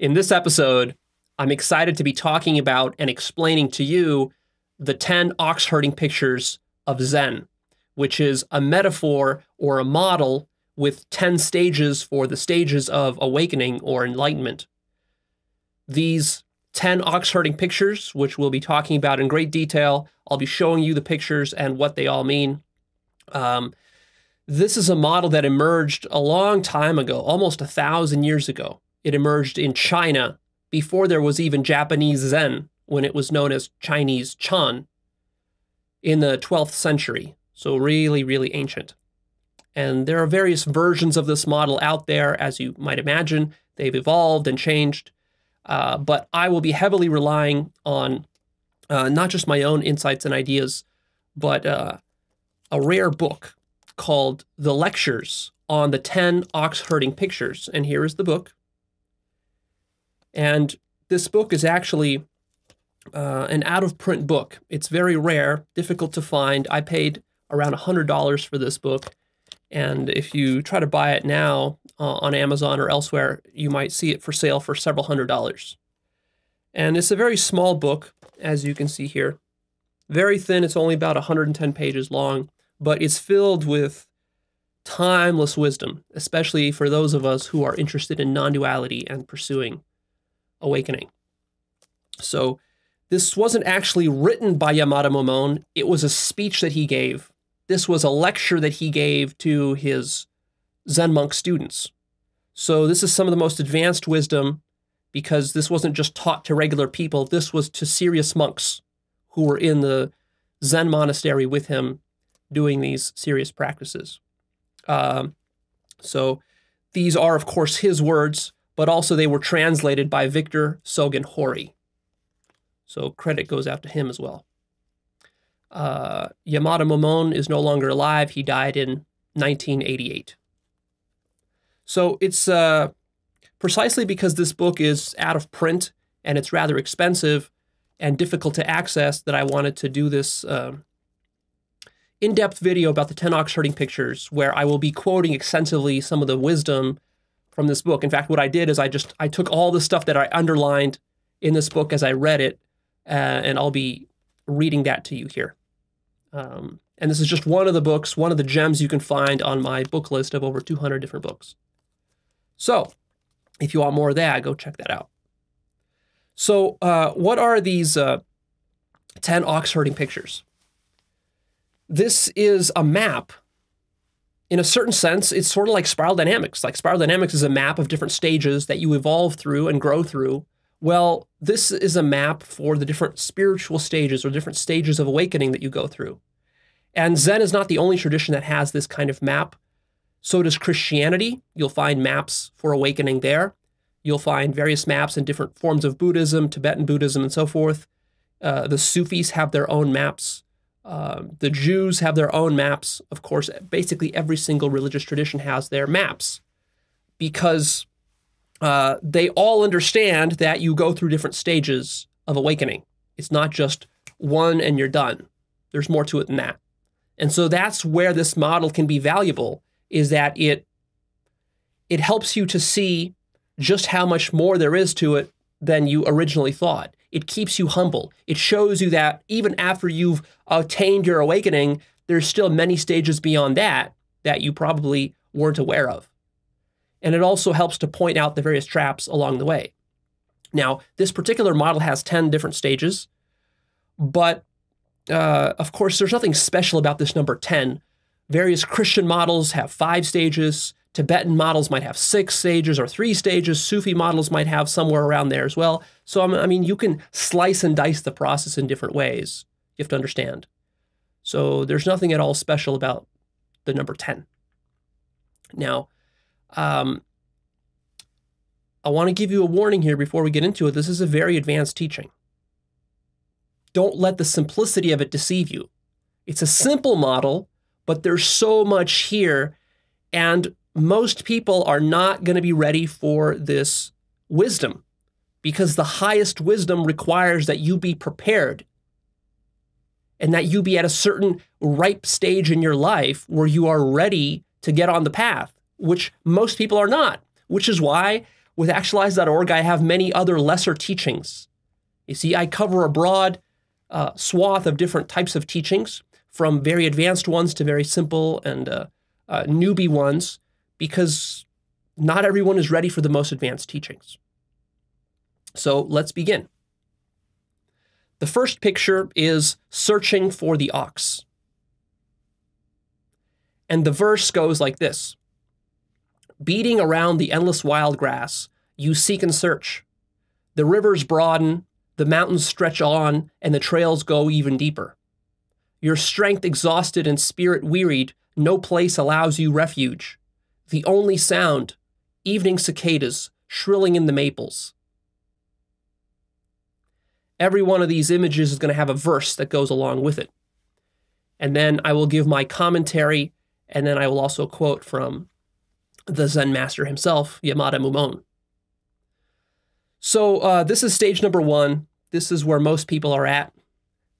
In this episode, I'm excited to be talking about and explaining to you the 10 ox herding pictures of Zen, which is a metaphor or a model with 10 stages for the stages of awakening or enlightenment. These 10 ox herding pictures, which we'll be talking about in great detail, I'll be showing you the pictures and what they all mean. Um, this is a model that emerged a long time ago, almost a thousand years ago. It emerged in China before there was even Japanese Zen, when it was known as Chinese Chan in the 12th century. So, really, really ancient. And there are various versions of this model out there, as you might imagine. They've evolved and changed. Uh, but I will be heavily relying on uh, not just my own insights and ideas, but uh, a rare book called The Lectures on the 10 Ox Herding Pictures. And here is the book. And this book is actually uh, an out of print book. It's very rare, difficult to find. I paid around $100 for this book. And if you try to buy it now uh, on Amazon or elsewhere, you might see it for sale for several hundred dollars. And it's a very small book, as you can see here. Very thin, it's only about 110 pages long, but it's filled with timeless wisdom, especially for those of us who are interested in non duality and pursuing awakening. So this wasn't actually written by Yamada Mumon. It was a speech that he gave. This was a lecture that he gave to his Zen monk students. So this is some of the most advanced wisdom because this wasn't just taught to regular people. This was to serious monks who were in the Zen monastery with him doing these serious practices. Um, so these are, of course, his words but also they were translated by Victor Sogen Hori. So credit goes out to him as well. Uh, Yamada Mumon is no longer alive. He died in 1988. So it's uh, precisely because this book is out of print and it's rather expensive and difficult to access that I wanted to do this uh, in-depth video about the 10 ox herding pictures where I will be quoting extensively some of the wisdom from this book. In fact, what I did is I just I took all the stuff that I underlined in this book as I read it, uh, and I'll be reading that to you here. Um, and this is just one of the books, one of the gems you can find on my book list of over 200 different books. So, if you want more of that, go check that out. So, uh, what are these uh, 10 ox herding pictures? This is a map in a certain sense, it's sort of like spiral dynamics. Like spiral dynamics is a map of different stages that you evolve through and grow through. Well, this is a map for the different spiritual stages or different stages of awakening that you go through. And Zen is not the only tradition that has this kind of map. So does Christianity. You'll find maps for awakening there. You'll find various maps in different forms of Buddhism, Tibetan Buddhism, and so forth. Uh, the Sufis have their own maps. Um, the Jews have their own maps. Of course, basically every single religious tradition has their maps because uh, they all understand that you go through different stages of awakening. It's not just one and you're done. There's more to it than that. And so that's where this model can be valuable is that it it helps you to see just how much more there is to it than you originally thought. It keeps you humble. It shows you that even after you've attained your awakening, there's still many stages beyond that that you probably weren't aware of. And it also helps to point out the various traps along the way. Now, this particular model has 10 different stages, but uh, of course, there's nothing special about this number 10. Various Christian models have five stages. Tibetan models might have six stages or three stages. Sufi models might have somewhere around there as well. So, I mean, you can slice and dice the process in different ways. You have to understand. So, there's nothing at all special about the number 10. Now, um, I want to give you a warning here before we get into it. This is a very advanced teaching. don't let the simplicity of it deceive you. It's a simple model, but there's so much here. And most people are not going to be ready for this wisdom because the highest wisdom requires that you be prepared and that you be at a certain ripe stage in your life where you are ready to get on the path, which most people are not, which is why with actualized.org I have many other lesser teachings. You see, I cover a broad uh, swath of different types of teachings, from very advanced ones to very simple and uh, uh, newbie ones, because not everyone is ready for the most advanced teachings. So let's begin. The first picture is searching for the ox. And the verse goes like this Beating around the endless wild grass, you seek and search. The rivers broaden, the mountains stretch on, and the trails go even deeper. Your strength exhausted and spirit wearied, no place allows you refuge. The only sound, evening cicadas shrilling in the maples. Every one of these images is going to have a verse that goes along with it. And then I will give my commentary, and then I will also quote from the Zen master himself, Yamada Mumon. So uh, this is stage number one. This is where most people are at.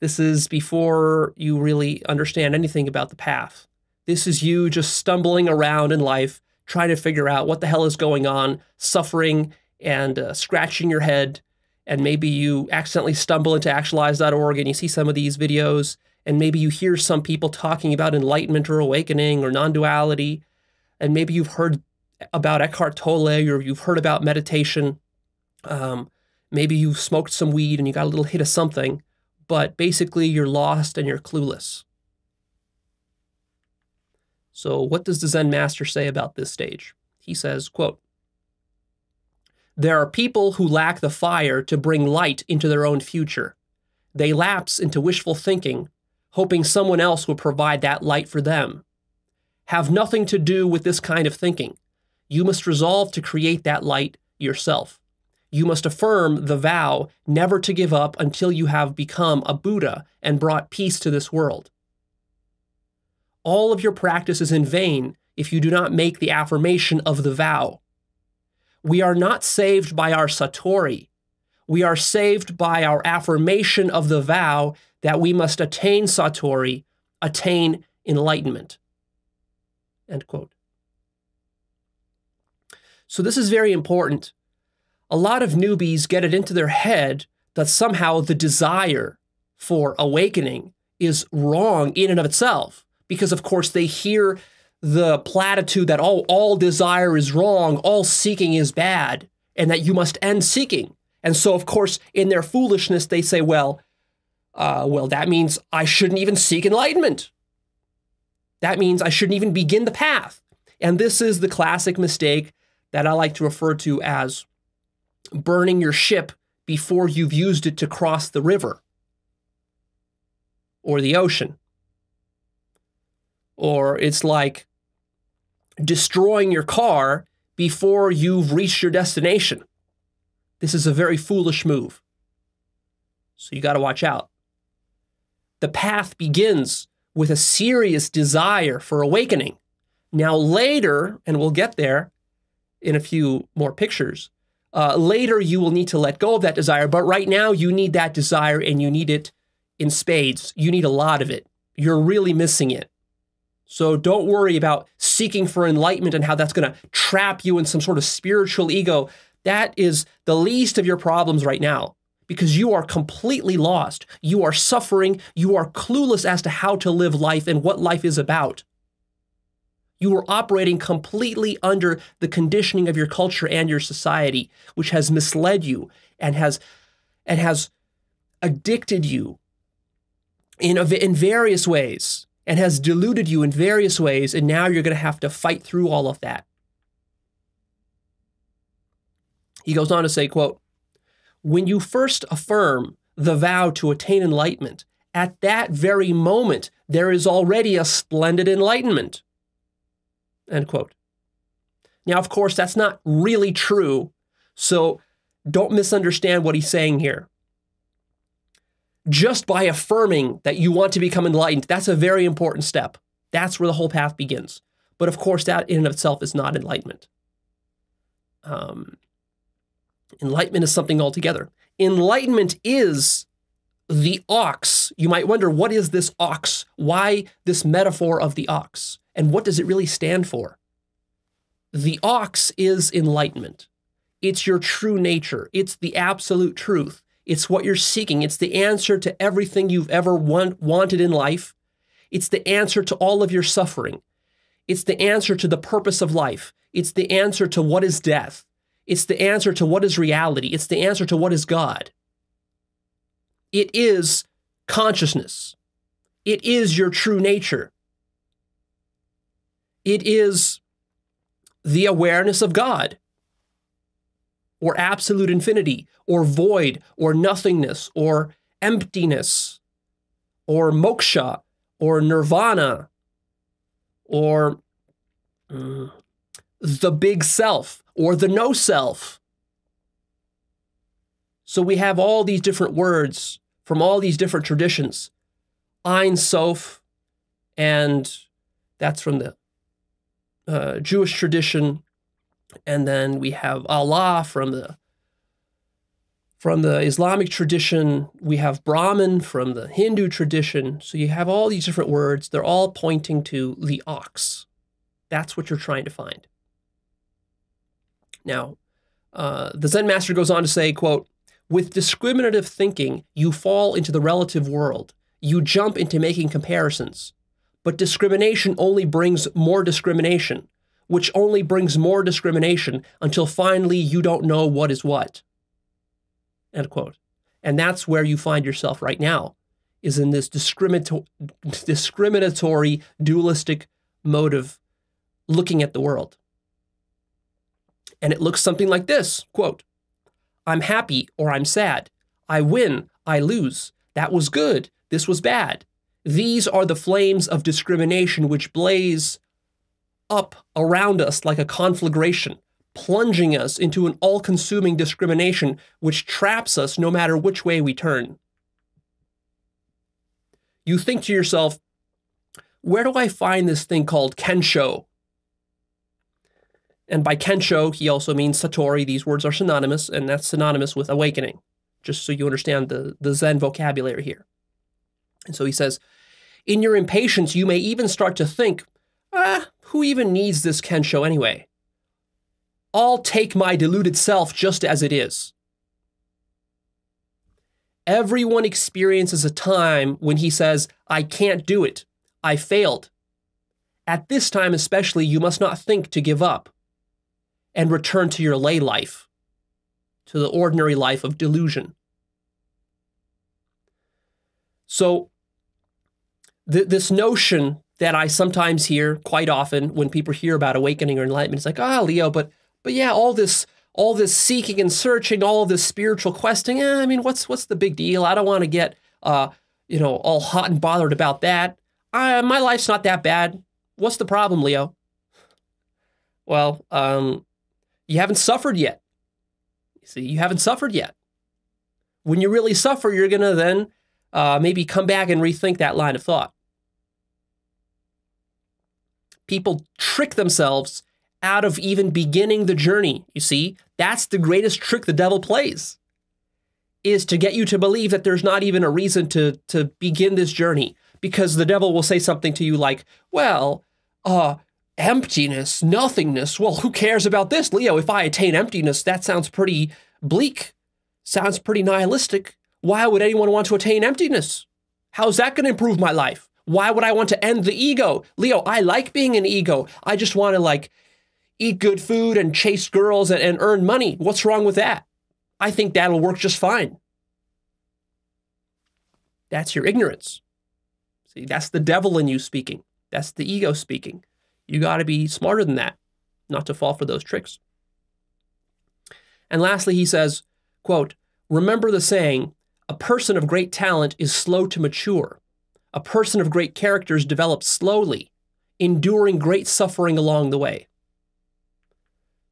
This is before you really understand anything about the path. This is you just stumbling around in life, trying to figure out what the hell is going on, suffering and uh, scratching your head and maybe you accidentally stumble into actualized.org and you see some of these videos, and maybe you hear some people talking about enlightenment or awakening or non duality, and maybe you've heard about Eckhart Tolle or you've heard about meditation. Um, maybe you've smoked some weed and you got a little hit of something, but basically you're lost and you're clueless. So, what does the Zen master say about this stage? He says, quote, there are people who lack the fire to bring light into their own future. They lapse into wishful thinking, hoping someone else will provide that light for them. Have nothing to do with this kind of thinking. You must resolve to create that light yourself. You must affirm the vow never to give up until you have become a Buddha and brought peace to this world. All of your practice is in vain if you do not make the affirmation of the vow. We are not saved by our Satori. We are saved by our affirmation of the vow that we must attain Satori, attain enlightenment. End quote. So, this is very important. A lot of newbies get it into their head that somehow the desire for awakening is wrong in and of itself, because, of course, they hear the platitude that all, all desire is wrong, all seeking is bad, and that you must end seeking. And so, of course, in their foolishness, they say, well, uh, well, that means I shouldn't even seek enlightenment. That means I shouldn't even begin the path. And this is the classic mistake that I like to refer to as burning your ship before you've used it to cross the river or the ocean. Or it's like destroying your car before you've reached your destination. This is a very foolish move. So you got to watch out. The path begins with a serious desire for awakening. Now, later, and we'll get there in a few more pictures, uh, later you will need to let go of that desire. But right now, you need that desire and you need it in spades. You need a lot of it. You're really missing it. So don't worry about seeking for enlightenment and how that's going to trap you in some sort of spiritual ego. That is the least of your problems right now because you are completely lost. You are suffering. You are clueless as to how to live life and what life is about. You are operating completely under the conditioning of your culture and your society, which has misled you and has and has addicted you in, in various ways and has deluded you in various ways, and now you're going to have to fight through all of that. He goes on to say, quote, when you first affirm the vow to attain enlightenment, at that very moment, there is already a splendid enlightenment. End quote. Now, of course, that's not really true, so don't misunderstand what he's saying here. Just by affirming that you want to become enlightened, that's a very important step. That's where the whole path begins. But of course, that in and of itself is not enlightenment. Um, enlightenment is something altogether. Enlightenment is the ox. You might wonder, what is this ox? Why this metaphor of the ox? And what does it really stand for? The ox is enlightenment. It's your true nature. It's the absolute truth. It's what you're seeking. It's the answer to everything you've ever want, wanted in life. It's the answer to all of your suffering. It's the answer to the purpose of life. It's the answer to what is death. It's the answer to what is reality. It's the answer to what is God. It is consciousness. It is your true nature. It is the awareness of God or absolute infinity, or void, or nothingness, or emptiness, or moksha, or nirvana, or mm, the big self, or the no self. So we have all these different words from all these different traditions. Ein Sof, and that's from the uh, Jewish tradition and then we have Allah from the from the Islamic tradition. We have Brahman from the Hindu tradition. So you have all these different words. They're all pointing to the ox. That's what you're trying to find. Now, uh, the Zen master goes on to say, quote, with discriminative thinking, you fall into the relative world. You jump into making comparisons. But discrimination only brings more discrimination which only brings more discrimination until finally you don't know what is what. End quote. And that's where you find yourself right now, is in this discriminato- discriminatory, dualistic mode of looking at the world. And it looks something like this quote, I'm happy or I'm sad. I win, I lose. That was good, this was bad. These are the flames of discrimination which blaze up around us like a conflagration, plunging us into an all consuming discrimination which traps us no matter which way we turn. You think to yourself, where do I find this thing called Kensho? And by Kensho, he also means Satori. These words are synonymous, and that's synonymous with awakening, just so you understand the, the Zen vocabulary here. And so he says, In your impatience, you may even start to think, ah, who even needs this Kensho anyway? I'll take my deluded self just as it is. Everyone experiences a time when he says, I can't do it. I failed. At this time, especially, you must not think to give up and return to your lay life, to the ordinary life of delusion. So, th- this notion that I sometimes hear quite often when people hear about awakening or enlightenment. It's like, ah, oh, Leo, but but yeah, all this all this seeking and searching, all this spiritual questing. Eh, I mean, what's what's the big deal? I don't want to get uh, you know, all hot and bothered about that. I, my life's not that bad. What's the problem, Leo? Well, um, you haven't suffered yet. You See, you haven't suffered yet. When you really suffer, you're gonna then uh, maybe come back and rethink that line of thought people trick themselves out of even beginning the journey. You see, that's the greatest trick the devil plays is to get you to believe that there's not even a reason to to begin this journey because the devil will say something to you like, "Well, uh emptiness, nothingness. Well, who cares about this, Leo? If I attain emptiness, that sounds pretty bleak. Sounds pretty nihilistic. Why would anyone want to attain emptiness? How's that going to improve my life? Why would I want to end the ego? Leo, I like being an ego. I just want to like eat good food and chase girls and, and earn money. What's wrong with that? I think that'll work just fine. That's your ignorance. See, that's the devil in you speaking. That's the ego speaking. You got to be smarter than that, not to fall for those tricks. And lastly, he says, quote, remember the saying, a person of great talent is slow to mature. A person of great characters develops slowly, enduring great suffering along the way.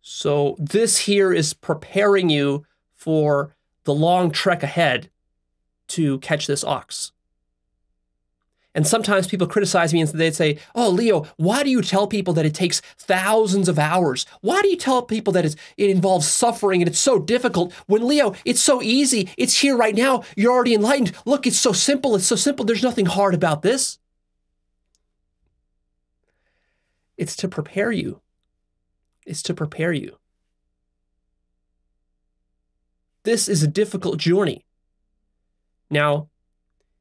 So, this here is preparing you for the long trek ahead to catch this ox. And sometimes people criticize me and they'd say, Oh, Leo, why do you tell people that it takes thousands of hours? Why do you tell people that it involves suffering and it's so difficult when, Leo, it's so easy? It's here right now. You're already enlightened. Look, it's so simple. It's so simple. There's nothing hard about this. It's to prepare you. It's to prepare you. This is a difficult journey. Now,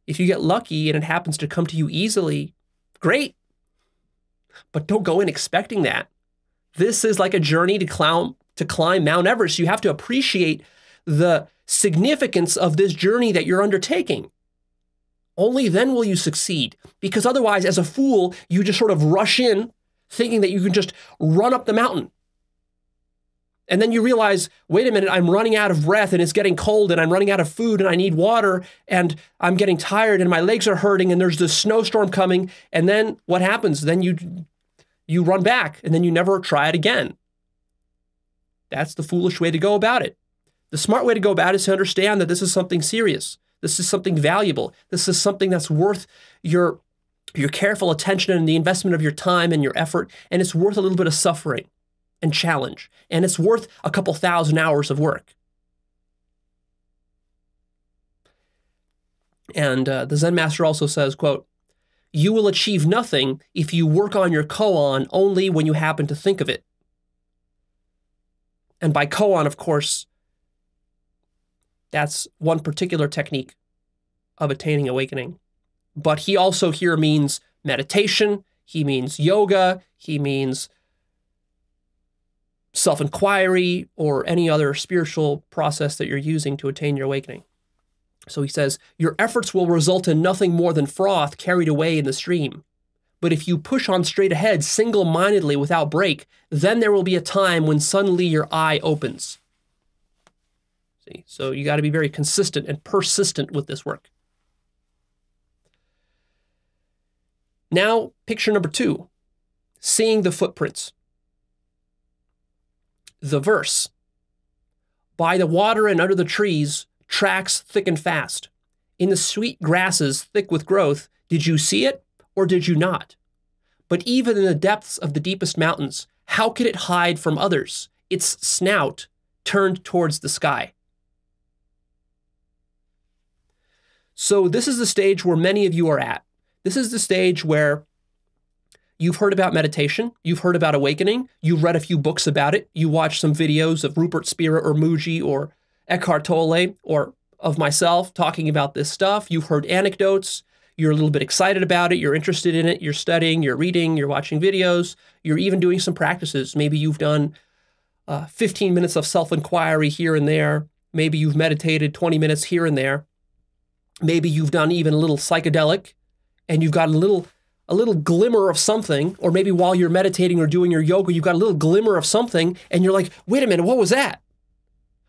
if you get lucky and it happens to come to you easily, great. But don't go in expecting that. This is like a journey to climb to climb Mount Everest. You have to appreciate the significance of this journey that you're undertaking. Only then will you succeed. Because otherwise, as a fool, you just sort of rush in thinking that you can just run up the mountain. And then you realize, wait a minute, I'm running out of breath and it's getting cold and I'm running out of food and I need water and I'm getting tired and my legs are hurting and there's this snowstorm coming. And then what happens? Then you you run back and then you never try it again. That's the foolish way to go about it. The smart way to go about it is to understand that this is something serious. This is something valuable. This is something that's worth your your careful attention and the investment of your time and your effort and it's worth a little bit of suffering and challenge, and it's worth a couple thousand hours of work. And uh, the Zen master also says, quote, you will achieve nothing if you work on your koan only when you happen to think of it. And by koan, of course, that's one particular technique of attaining awakening. But he also here means meditation, he means yoga, he means self inquiry, or any other spiritual process that you're using to attain your awakening. So he says, Your efforts will result in nothing more than froth carried away in the stream. But if you push on straight ahead, single mindedly, without break, then there will be a time when suddenly your eye opens. See, so you got to be very consistent and persistent with this work. Now, picture number two seeing the footprints the verse By the water and under the trees, tracks thick and fast. In the sweet grasses thick with growth, did you see it or did you not? But even in the depths of the deepest mountains, how could it hide from others, its snout turned towards the sky? So, this is the stage where many of you are at. This is the stage where You've heard about meditation. You've heard about awakening. You've read a few books about it. You watched some videos of Rupert Spira or Mooji or Eckhart Tolle or of myself talking about this stuff. You've heard anecdotes. You're a little bit excited about it. You're interested in it. You're studying, you're reading, you're watching videos. You're even doing some practices. Maybe you've done uh, 15 minutes of self inquiry here and there. Maybe you've meditated 20 minutes here and there. Maybe you've done even a little psychedelic and you've got a little a little glimmer of something, or maybe while you're meditating or doing your yoga, you've got a little glimmer of something, and you're like, wait a minute, what was that?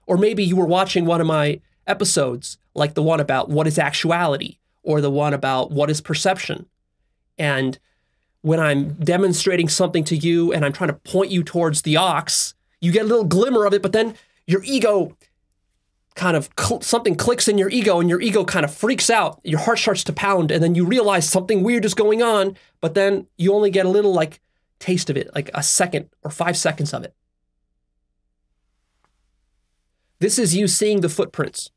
Or maybe you were watching one of my episodes, like the one about what is actuality, or the one about what is perception. And when I'm demonstrating something to you and I'm trying to point you towards the ox, you get a little glimmer of it, but then your ego kind of cl- something clicks in your ego and your ego kind of freaks out. Your heart starts to pound and then you realize something weird is going on, but then you only get a little like taste of it, like a second or 5 seconds of it. This is you seeing the footprints.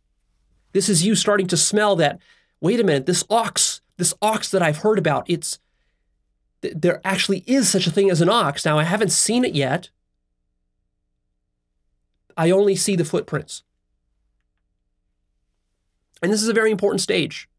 This is you starting to smell that wait a minute, this ox, this ox that I've heard about, it's there actually is such a thing as an ox. Now I haven't seen it yet. I only see the footprints. And this is a very important stage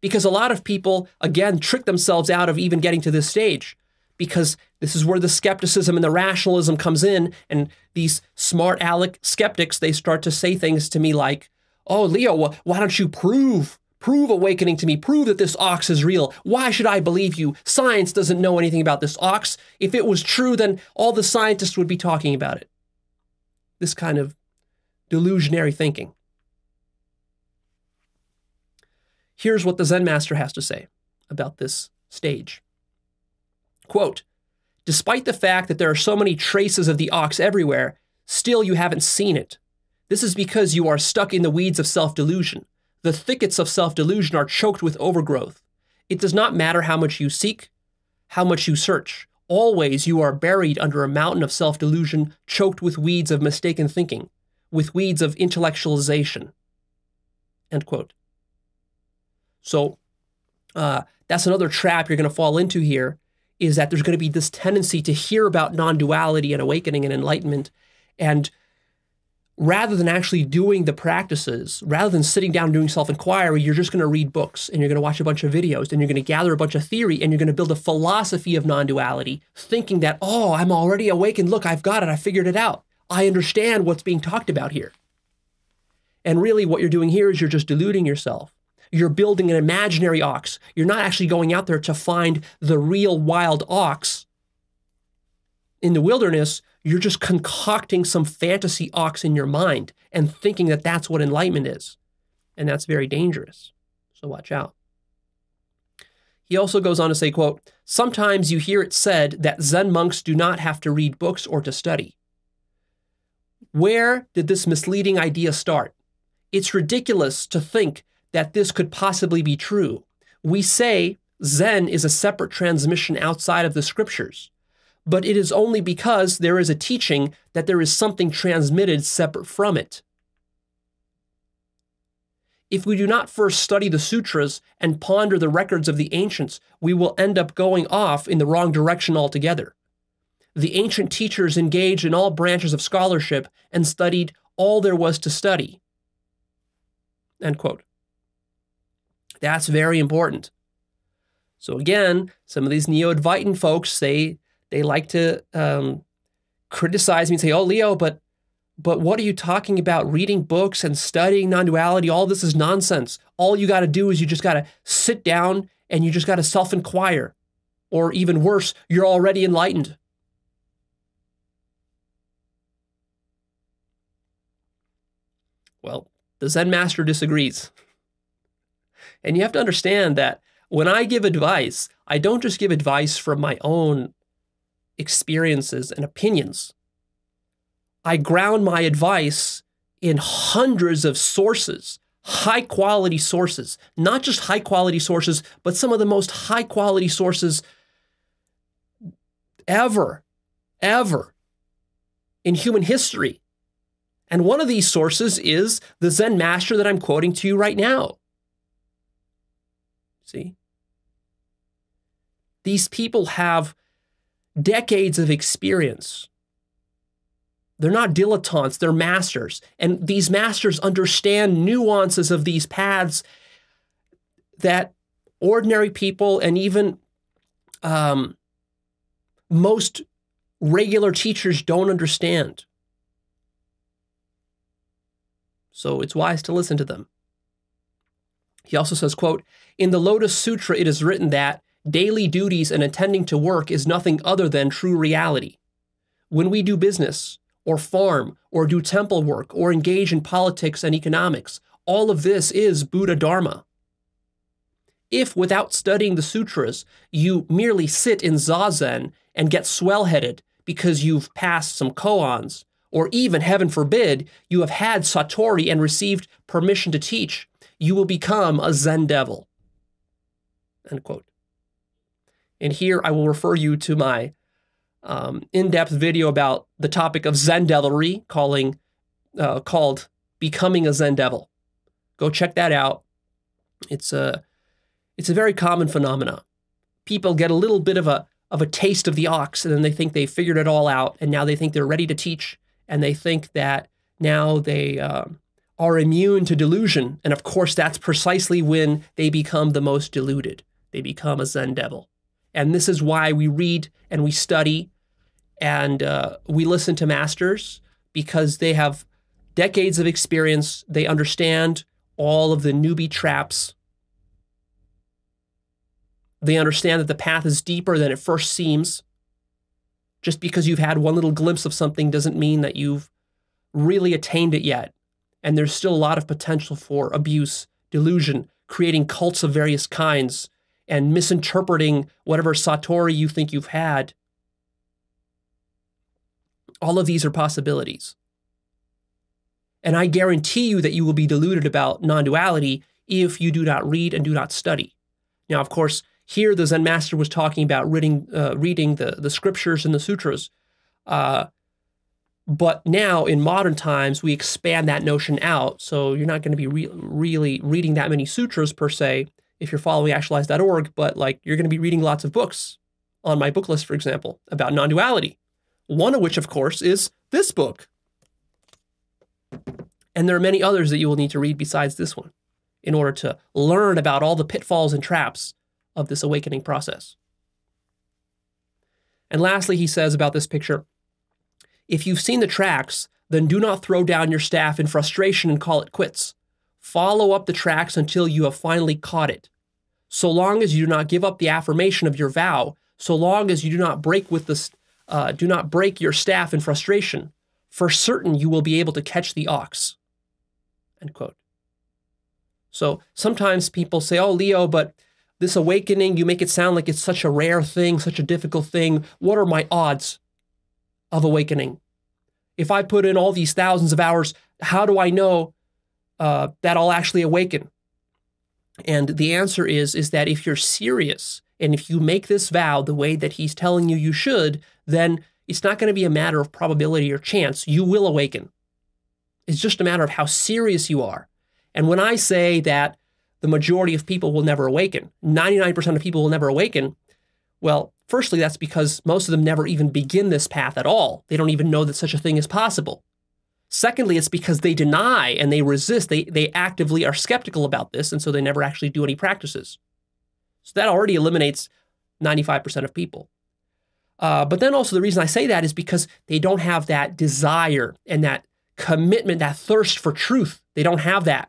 because a lot of people, again, trick themselves out of even getting to this stage because this is where the skepticism and the rationalism comes in. And these smart aleck skeptics, they start to say things to me like, oh, Leo, why don't you prove? Prove awakening to me. Prove that this ox is real. Why should I believe you? Science doesn't know anything about this ox. If it was true, then all the scientists would be talking about it. This kind of delusionary thinking. Here's what the Zen master has to say about this stage. Quote, Despite the fact that there are so many traces of the ox everywhere, still you haven't seen it. This is because you are stuck in the weeds of self delusion. The thickets of self delusion are choked with overgrowth. It does not matter how much you seek, how much you search. Always you are buried under a mountain of self delusion, choked with weeds of mistaken thinking, with weeds of intellectualization. End quote. So uh, that's another trap you're going to fall into here is that there's going to be this tendency to hear about non duality and awakening and enlightenment. And rather than actually doing the practices, rather than sitting down doing self inquiry, you're just going to read books and you're going to watch a bunch of videos and you're going to gather a bunch of theory and you're going to build a philosophy of non duality, thinking that, oh, I'm already awakened. Look, I've got it. I figured it out. I understand what's being talked about here. And really, what you're doing here is you're just deluding yourself. You're building an imaginary ox. You're not actually going out there to find the real wild ox in the wilderness. You're just concocting some fantasy ox in your mind and thinking that that's what enlightenment is. And that's very dangerous. So watch out. He also goes on to say, quote, Sometimes you hear it said that Zen monks do not have to read books or to study. Where did this misleading idea start? It's ridiculous to think that this could possibly be true. We say Zen is a separate transmission outside of the scriptures, but it is only because there is a teaching that there is something transmitted separate from it. If we do not first study the sutras and ponder the records of the ancients, we will end up going off in the wrong direction altogether. The ancient teachers engaged in all branches of scholarship and studied all there was to study. End quote. That's very important. So again, some of these neo-Advaitin folks, they they like to um, criticize me and say, "Oh, Leo, but but what are you talking about? Reading books and studying non-duality, all this is nonsense. All you got to do is you just got to sit down and you just got to self-inquire, or even worse, you're already enlightened." Well, the Zen master disagrees. And you have to understand that when I give advice, I don't just give advice from my own experiences and opinions. I ground my advice in hundreds of sources, high quality sources, not just high quality sources, but some of the most high quality sources ever, ever in human history. And one of these sources is the Zen master that I'm quoting to you right now. See? These people have decades of experience. They're not dilettantes, they're masters. And these masters understand nuances of these paths that ordinary people and even um, most regular teachers don't understand. So it's wise to listen to them. He also says, quote, in the Lotus Sutra, it is written that daily duties and attending to work is nothing other than true reality. When we do business, or farm, or do temple work, or engage in politics and economics, all of this is Buddha Dharma. If, without studying the sutras, you merely sit in zazen and get swell headed because you've passed some koans, or even, heaven forbid, you have had satori and received permission to teach, you will become a Zen devil. End quote. And here I will refer you to my um, in-depth video about the topic of Zen devilry, calling uh, called "Becoming a Zen Devil." Go check that out. It's a it's a very common phenomenon. People get a little bit of a of a taste of the ox, and then they think they figured it all out, and now they think they're ready to teach, and they think that now they uh, are immune to delusion. And of course, that's precisely when they become the most deluded they become a Zen devil. And this is why we read and we study and uh, we listen to masters because they have decades of experience. They understand all of the newbie traps. They understand that the path is deeper than it first seems. Just because you've had one little glimpse of something doesn't mean that you've really attained it yet. And there's still a lot of potential for abuse, delusion, creating cults of various kinds, and misinterpreting whatever Satori you think you've had. All of these are possibilities. And I guarantee you that you will be deluded about non duality if you do not read and do not study. Now, of course, here the Zen master was talking about reading, uh, reading the, the scriptures and the sutras. Uh, but now in modern times, we expand that notion out. So you're not going to be re- really reading that many sutras per se if you're following actualized.org, but like you're going to be reading lots of books on my book list, for example, about non duality. One of which, of course, is this book. And there are many others that you will need to read besides this one in order to learn about all the pitfalls and traps of this awakening process. And lastly, he says about this picture if you've seen the tracks, then do not throw down your staff in frustration and call it quits. Follow up the tracks until you have finally caught it. So long as you do not give up the affirmation of your vow, so long as you do not break with the, uh, do not break your staff in frustration, for certain you will be able to catch the ox. End quote. So sometimes people say, "Oh, Leo, but this awakening, you make it sound like it's such a rare thing, such a difficult thing. What are my odds?" of awakening? If I put in all these thousands of hours, how do I know uh, that I'll actually awaken? And the answer is, is that if you're serious and if you make this vow the way that he's telling you you should, then it's not going to be a matter of probability or chance. You will awaken. It's just a matter of how serious you are. And when I say that the majority of people will never awaken, 99% of people will never awaken, well, Firstly, that's because most of them never even begin this path at all. They don't even know that such a thing is possible. Secondly, it's because they deny and they resist. They, they actively are skeptical about this, and so they never actually do any practices. So that already eliminates 95% of people. Uh, but then also, the reason I say that is because they don't have that desire and that commitment, that thirst for truth. They don't have that.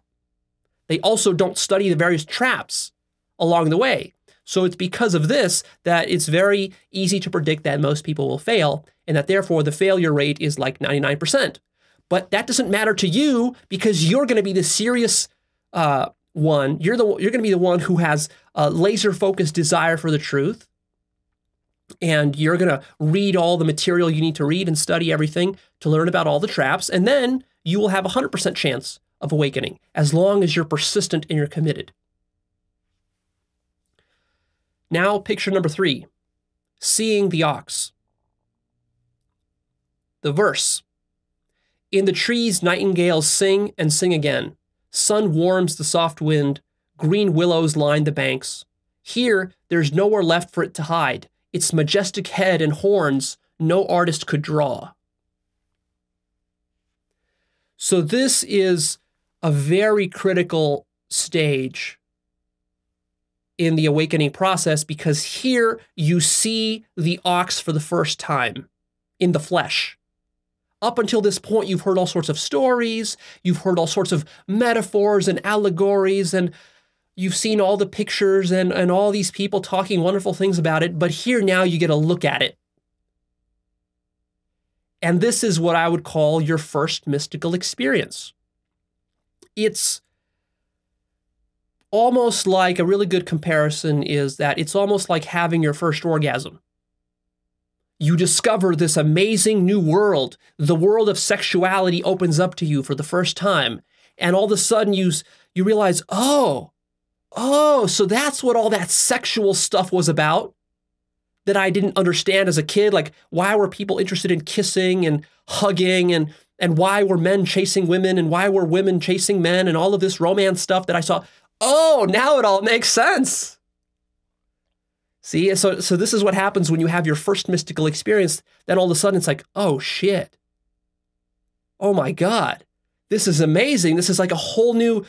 They also don't study the various traps along the way. So it's because of this that it's very easy to predict that most people will fail and that therefore the failure rate is like 99%. But that doesn't matter to you because you're going to be the serious uh, one. You're the you're going to be the one who has a laser focused desire for the truth. And you're going to read all the material you need to read and study everything to learn about all the traps. And then you will have a 100% chance of awakening as long as you're persistent and you're committed. Now, picture number three seeing the ox. The verse In the trees, nightingales sing and sing again. Sun warms the soft wind, green willows line the banks. Here, there's nowhere left for it to hide. Its majestic head and horns no artist could draw. So, this is a very critical stage in the awakening process because here you see the ox for the first time in the flesh. Up until this point, you've heard all sorts of stories, you've heard all sorts of metaphors and allegories, and you've seen all the pictures and, and all these people talking wonderful things about it. But here now you get a look at it. And this is what I would call your first mystical experience. It's almost like a really good comparison is that it's almost like having your first orgasm. You discover this amazing new world. The world of sexuality opens up to you for the first time. And all of a sudden you, you realize, oh, oh, so that's what all that sexual stuff was about that I didn't understand as a kid. Like, why were people interested in kissing and hugging and and why were men chasing women and why were women chasing men and all of this romance stuff that I saw oh, now it all makes sense. See, so so this is what happens when you have your first mystical experience. Then all of a sudden it's like, oh shit. Oh my God. This is amazing. This is like a whole new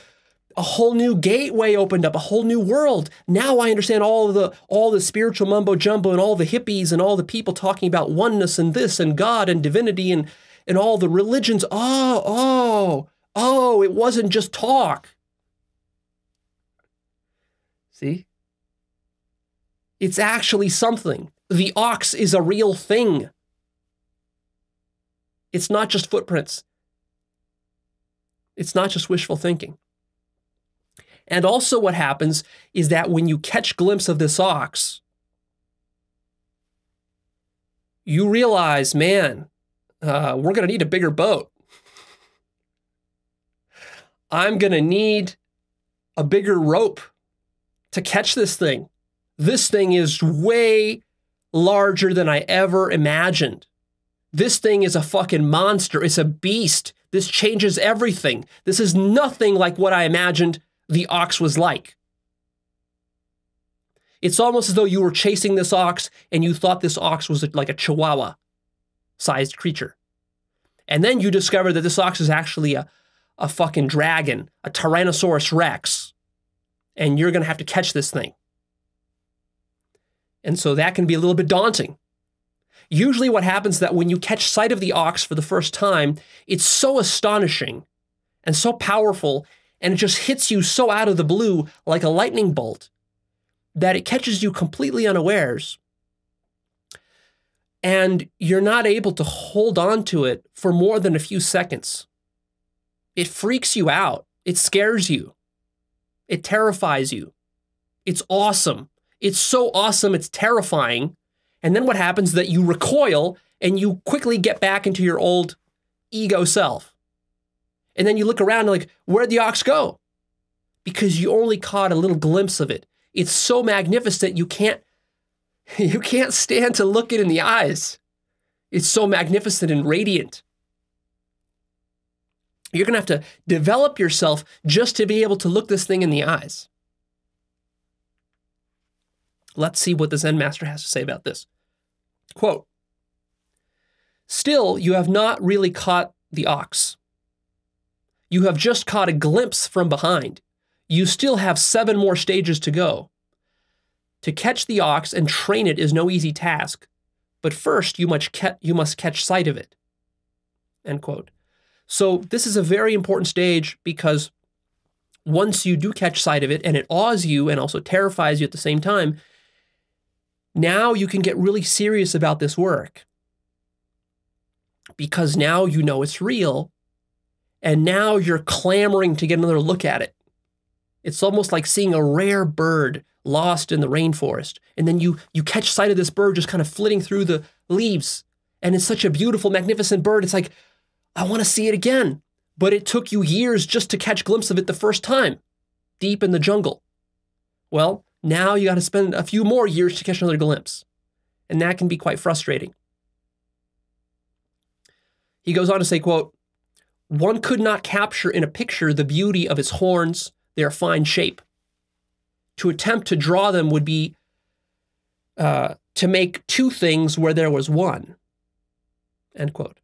a whole new gateway opened up, a whole new world. Now I understand all the all the spiritual mumbo jumbo and all the hippies and all the people talking about oneness and this and God and divinity and and all the religions. Oh, oh, oh, it wasn't just talk. See? It's actually something. The ox is a real thing. It's not just footprints. It's not just wishful thinking. And also, what happens is that when you catch glimpse of this ox, you realize, man, uh, we're going to need a bigger boat. I'm going to need a bigger rope to catch this thing. This thing is way larger than I ever imagined. This thing is a fucking monster. It's a beast. This changes everything. This is nothing like what I imagined the ox was like. It's almost as though you were chasing this ox and you thought this ox was like a chihuahua sized creature. And then you discover that this ox is actually a, a fucking dragon, a Tyrannosaurus Rex. And you're going to have to catch this thing. And so that can be a little bit daunting. Usually, what happens is that when you catch sight of the ox for the first time, it's so astonishing and so powerful, and it just hits you so out of the blue like a lightning bolt that it catches you completely unawares. And you're not able to hold on to it for more than a few seconds. It freaks you out. It scares you. It terrifies you. It's awesome. It's so awesome, it's terrifying and then what happens is that you recoil and you quickly get back into your old ego self. And then you look around and like, where'd the ox go? Because you only caught a little glimpse of it. It's so magnificent you can't you can't stand to look it in the eyes. It's so magnificent and radiant. You're going to have to develop yourself just to be able to look this thing in the eyes. Let's see what the Zen master has to say about this. Quote Still, you have not really caught the ox. You have just caught a glimpse from behind. You still have seven more stages to go. To catch the ox and train it is no easy task, but first you must, you must catch sight of it. End quote. So, this is a very important stage because once you do catch sight of it and it awes you and also terrifies you at the same time, now you can get really serious about this work because now you know it's real and now you're clamoring to get another look at it. It's almost like seeing a rare bird lost in the rainforest and then you you catch sight of this bird just kind of flitting through the leaves and it's such a beautiful magnificent bird it's like I want to see it again but it took you years just to catch a glimpse of it the first time deep in the jungle. Well, now you got to spend a few more years to catch another glimpse. And that can be quite frustrating. He goes on to say, quote, one could not capture in a picture the beauty of its horns, their fine shape. To attempt to draw them would be uh, to make two things where there was one. End quote.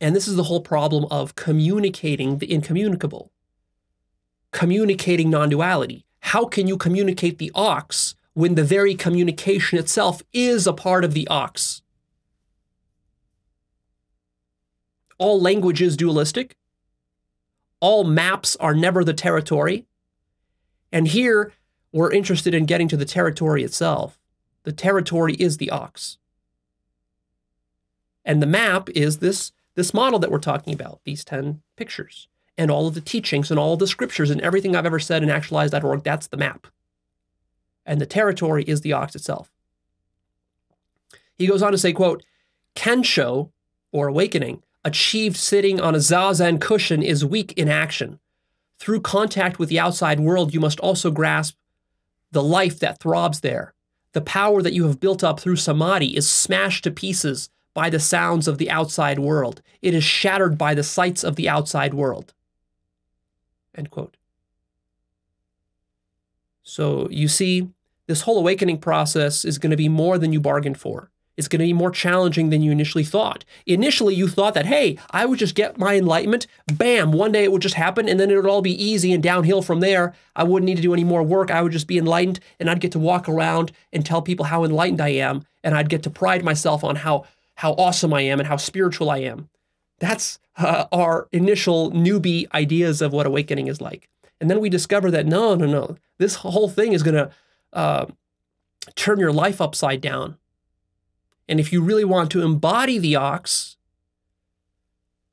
And this is the whole problem of communicating the incommunicable, communicating non duality how can you communicate the ox when the very communication itself is a part of the ox? All language is dualistic. All maps are never the territory. And here, we're interested in getting to the territory itself. The territory is the ox. And the map is this, this model that we're talking about, these 10 pictures and all of the teachings and all the scriptures and everything I've ever said in actualized.org, that's the map. And the territory is the ox itself. He goes on to say, quote, Kensho, or awakening, achieved sitting on a zazen cushion is weak in action. Through contact with the outside world, you must also grasp the life that throbs there. The power that you have built up through samadhi is smashed to pieces by the sounds of the outside world. It is shattered by the sights of the outside world. End quote. So you see, this whole awakening process is going to be more than you bargained for. It's going to be more challenging than you initially thought. Initially, you thought that, hey, I would just get my enlightenment, bam, one day it would just happen, and then it would all be easy and downhill from there. I wouldn't need to do any more work. I would just be enlightened, and I'd get to walk around and tell people how enlightened I am, and I'd get to pride myself on how, how awesome I am and how spiritual I am. That's uh, our initial newbie ideas of what awakening is like. And then we discover that no, no, no, this whole thing is going to uh, turn your life upside down. And if you really want to embody the ox,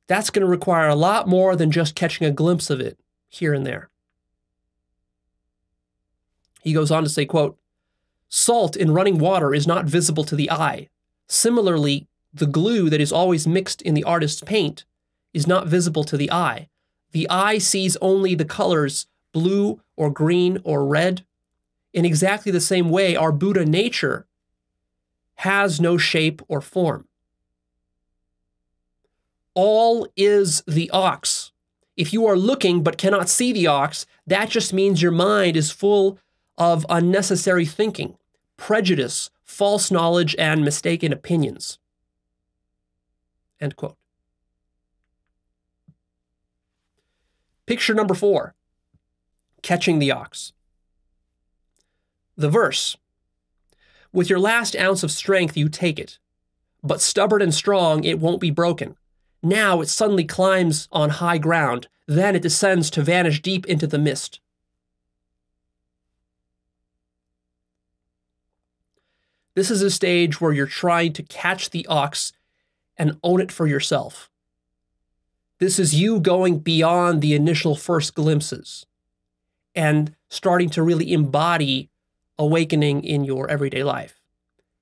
that's going to require a lot more than just catching a glimpse of it here and there. He goes on to say, quote, Salt in running water is not visible to the eye. Similarly, the glue that is always mixed in the artist's paint is not visible to the eye. The eye sees only the colors blue or green or red. In exactly the same way, our Buddha nature has no shape or form. All is the ox. If you are looking but cannot see the ox, that just means your mind is full of unnecessary thinking, prejudice, false knowledge, and mistaken opinions. End quote. Picture number four catching the ox. The verse With your last ounce of strength, you take it, but stubborn and strong, it won't be broken. Now it suddenly climbs on high ground, then it descends to vanish deep into the mist. This is a stage where you're trying to catch the ox and own it for yourself. This is you going beyond the initial first glimpses and starting to really embody awakening in your everyday life.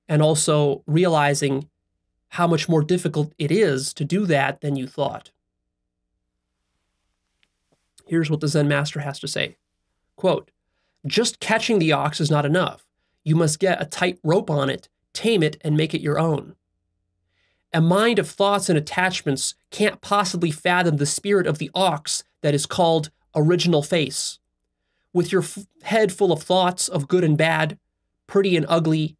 And also realizing how much more difficult it is to do that than you thought. Here's what the Zen master has to say Quote, just catching the ox is not enough. You must get a tight rope on it, tame it, and make it your own. A mind of thoughts and attachments can't possibly fathom the spirit of the ox that is called original face. With your head full of thoughts of good and bad, pretty and ugly,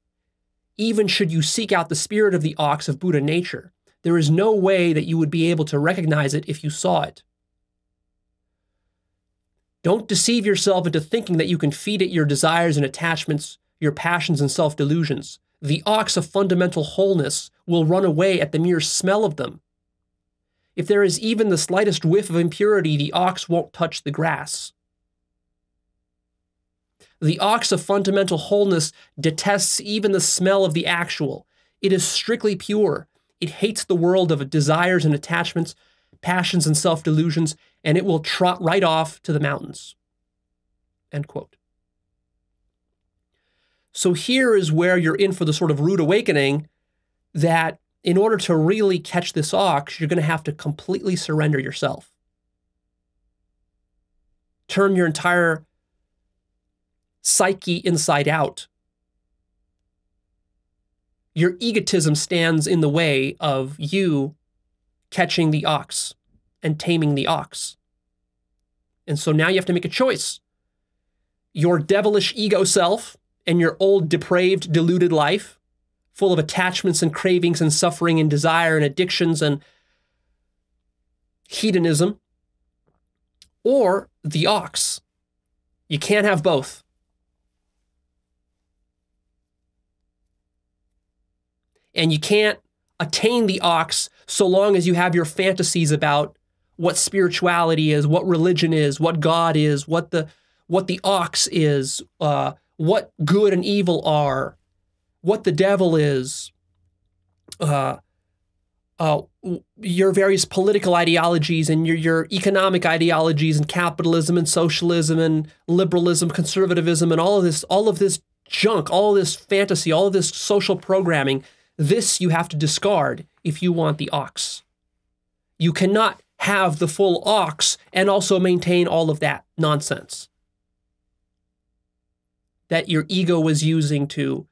even should you seek out the spirit of the ox of Buddha nature, there is no way that you would be able to recognize it if you saw it. Don't deceive yourself into thinking that you can feed it your desires and attachments, your passions and self delusions. The ox of fundamental wholeness will run away at the mere smell of them. If there is even the slightest whiff of impurity, the ox won't touch the grass. The ox of fundamental wholeness detests even the smell of the actual. It is strictly pure. It hates the world of desires and attachments, passions and self delusions, and it will trot right off to the mountains. End quote. So here is where you're in for the sort of rude awakening that in order to really catch this ox, you're going to have to completely surrender yourself. Turn your entire psyche inside out. Your egotism stands in the way of you catching the ox and taming the ox. And so now you have to make a choice. Your devilish ego self and your old depraved, deluded life, full of attachments and cravings and suffering and desire and addictions and hedonism, or the ox. You can't have both. and you can't attain the ox so long as you have your fantasies about what spirituality is, what religion is, what God is, what the what the ox is, uh, what good and evil are, what the devil is, uh, uh, your various political ideologies and your your economic ideologies and capitalism and socialism and liberalism, conservatism, and all of this, all of this junk, all this fantasy, all of this social programming this you have to discard if you want the ox. You cannot have the full ox and also maintain all of that nonsense that your ego was using to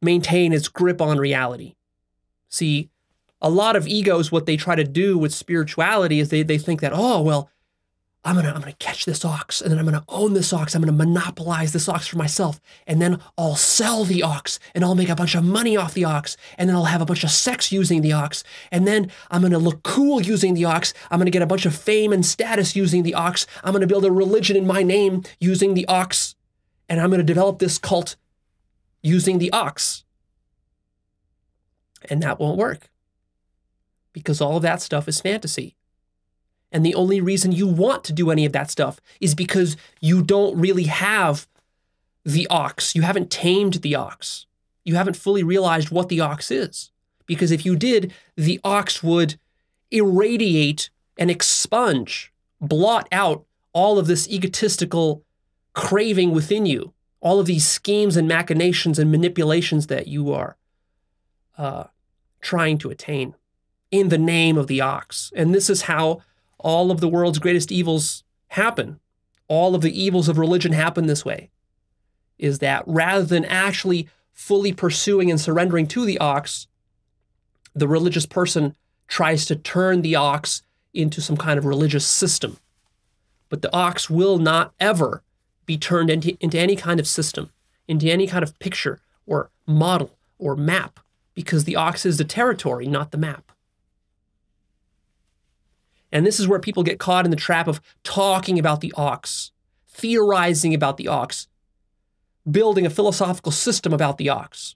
maintain its grip on reality. See, a lot of egos, what they try to do with spirituality is they, they think that, oh, well, I'm gonna I'm gonna catch this ox and then I'm gonna own this ox. I'm gonna monopolize this ox for myself, and then I'll sell the ox and I'll make a bunch of money off the ox, and then I'll have a bunch of sex using the ox, and then I'm gonna look cool using the ox. I'm gonna get a bunch of fame and status using the ox. I'm gonna build a religion in my name using the ox, and I'm gonna develop this cult using the ox. And that won't work because all of that stuff is fantasy. And the only reason you want to do any of that stuff is because you don't really have the ox. You haven't tamed the ox. You haven't fully realized what the ox is. Because if you did, the ox would irradiate and expunge, blot out all of this egotistical craving within you, all of these schemes and machinations and manipulations that you are uh, trying to attain in the name of the ox. And this is how all of the world's greatest evils happen. All of the evils of religion happen this way. Is that rather than actually fully pursuing and surrendering to the ox, the religious person tries to turn the ox into some kind of religious system. But the ox will not ever be turned into, into any kind of system, into any kind of picture or model or map, because the ox is the territory, not the map. And this is where people get caught in the trap of talking about the ox, theorizing about the ox, building a philosophical system about the ox.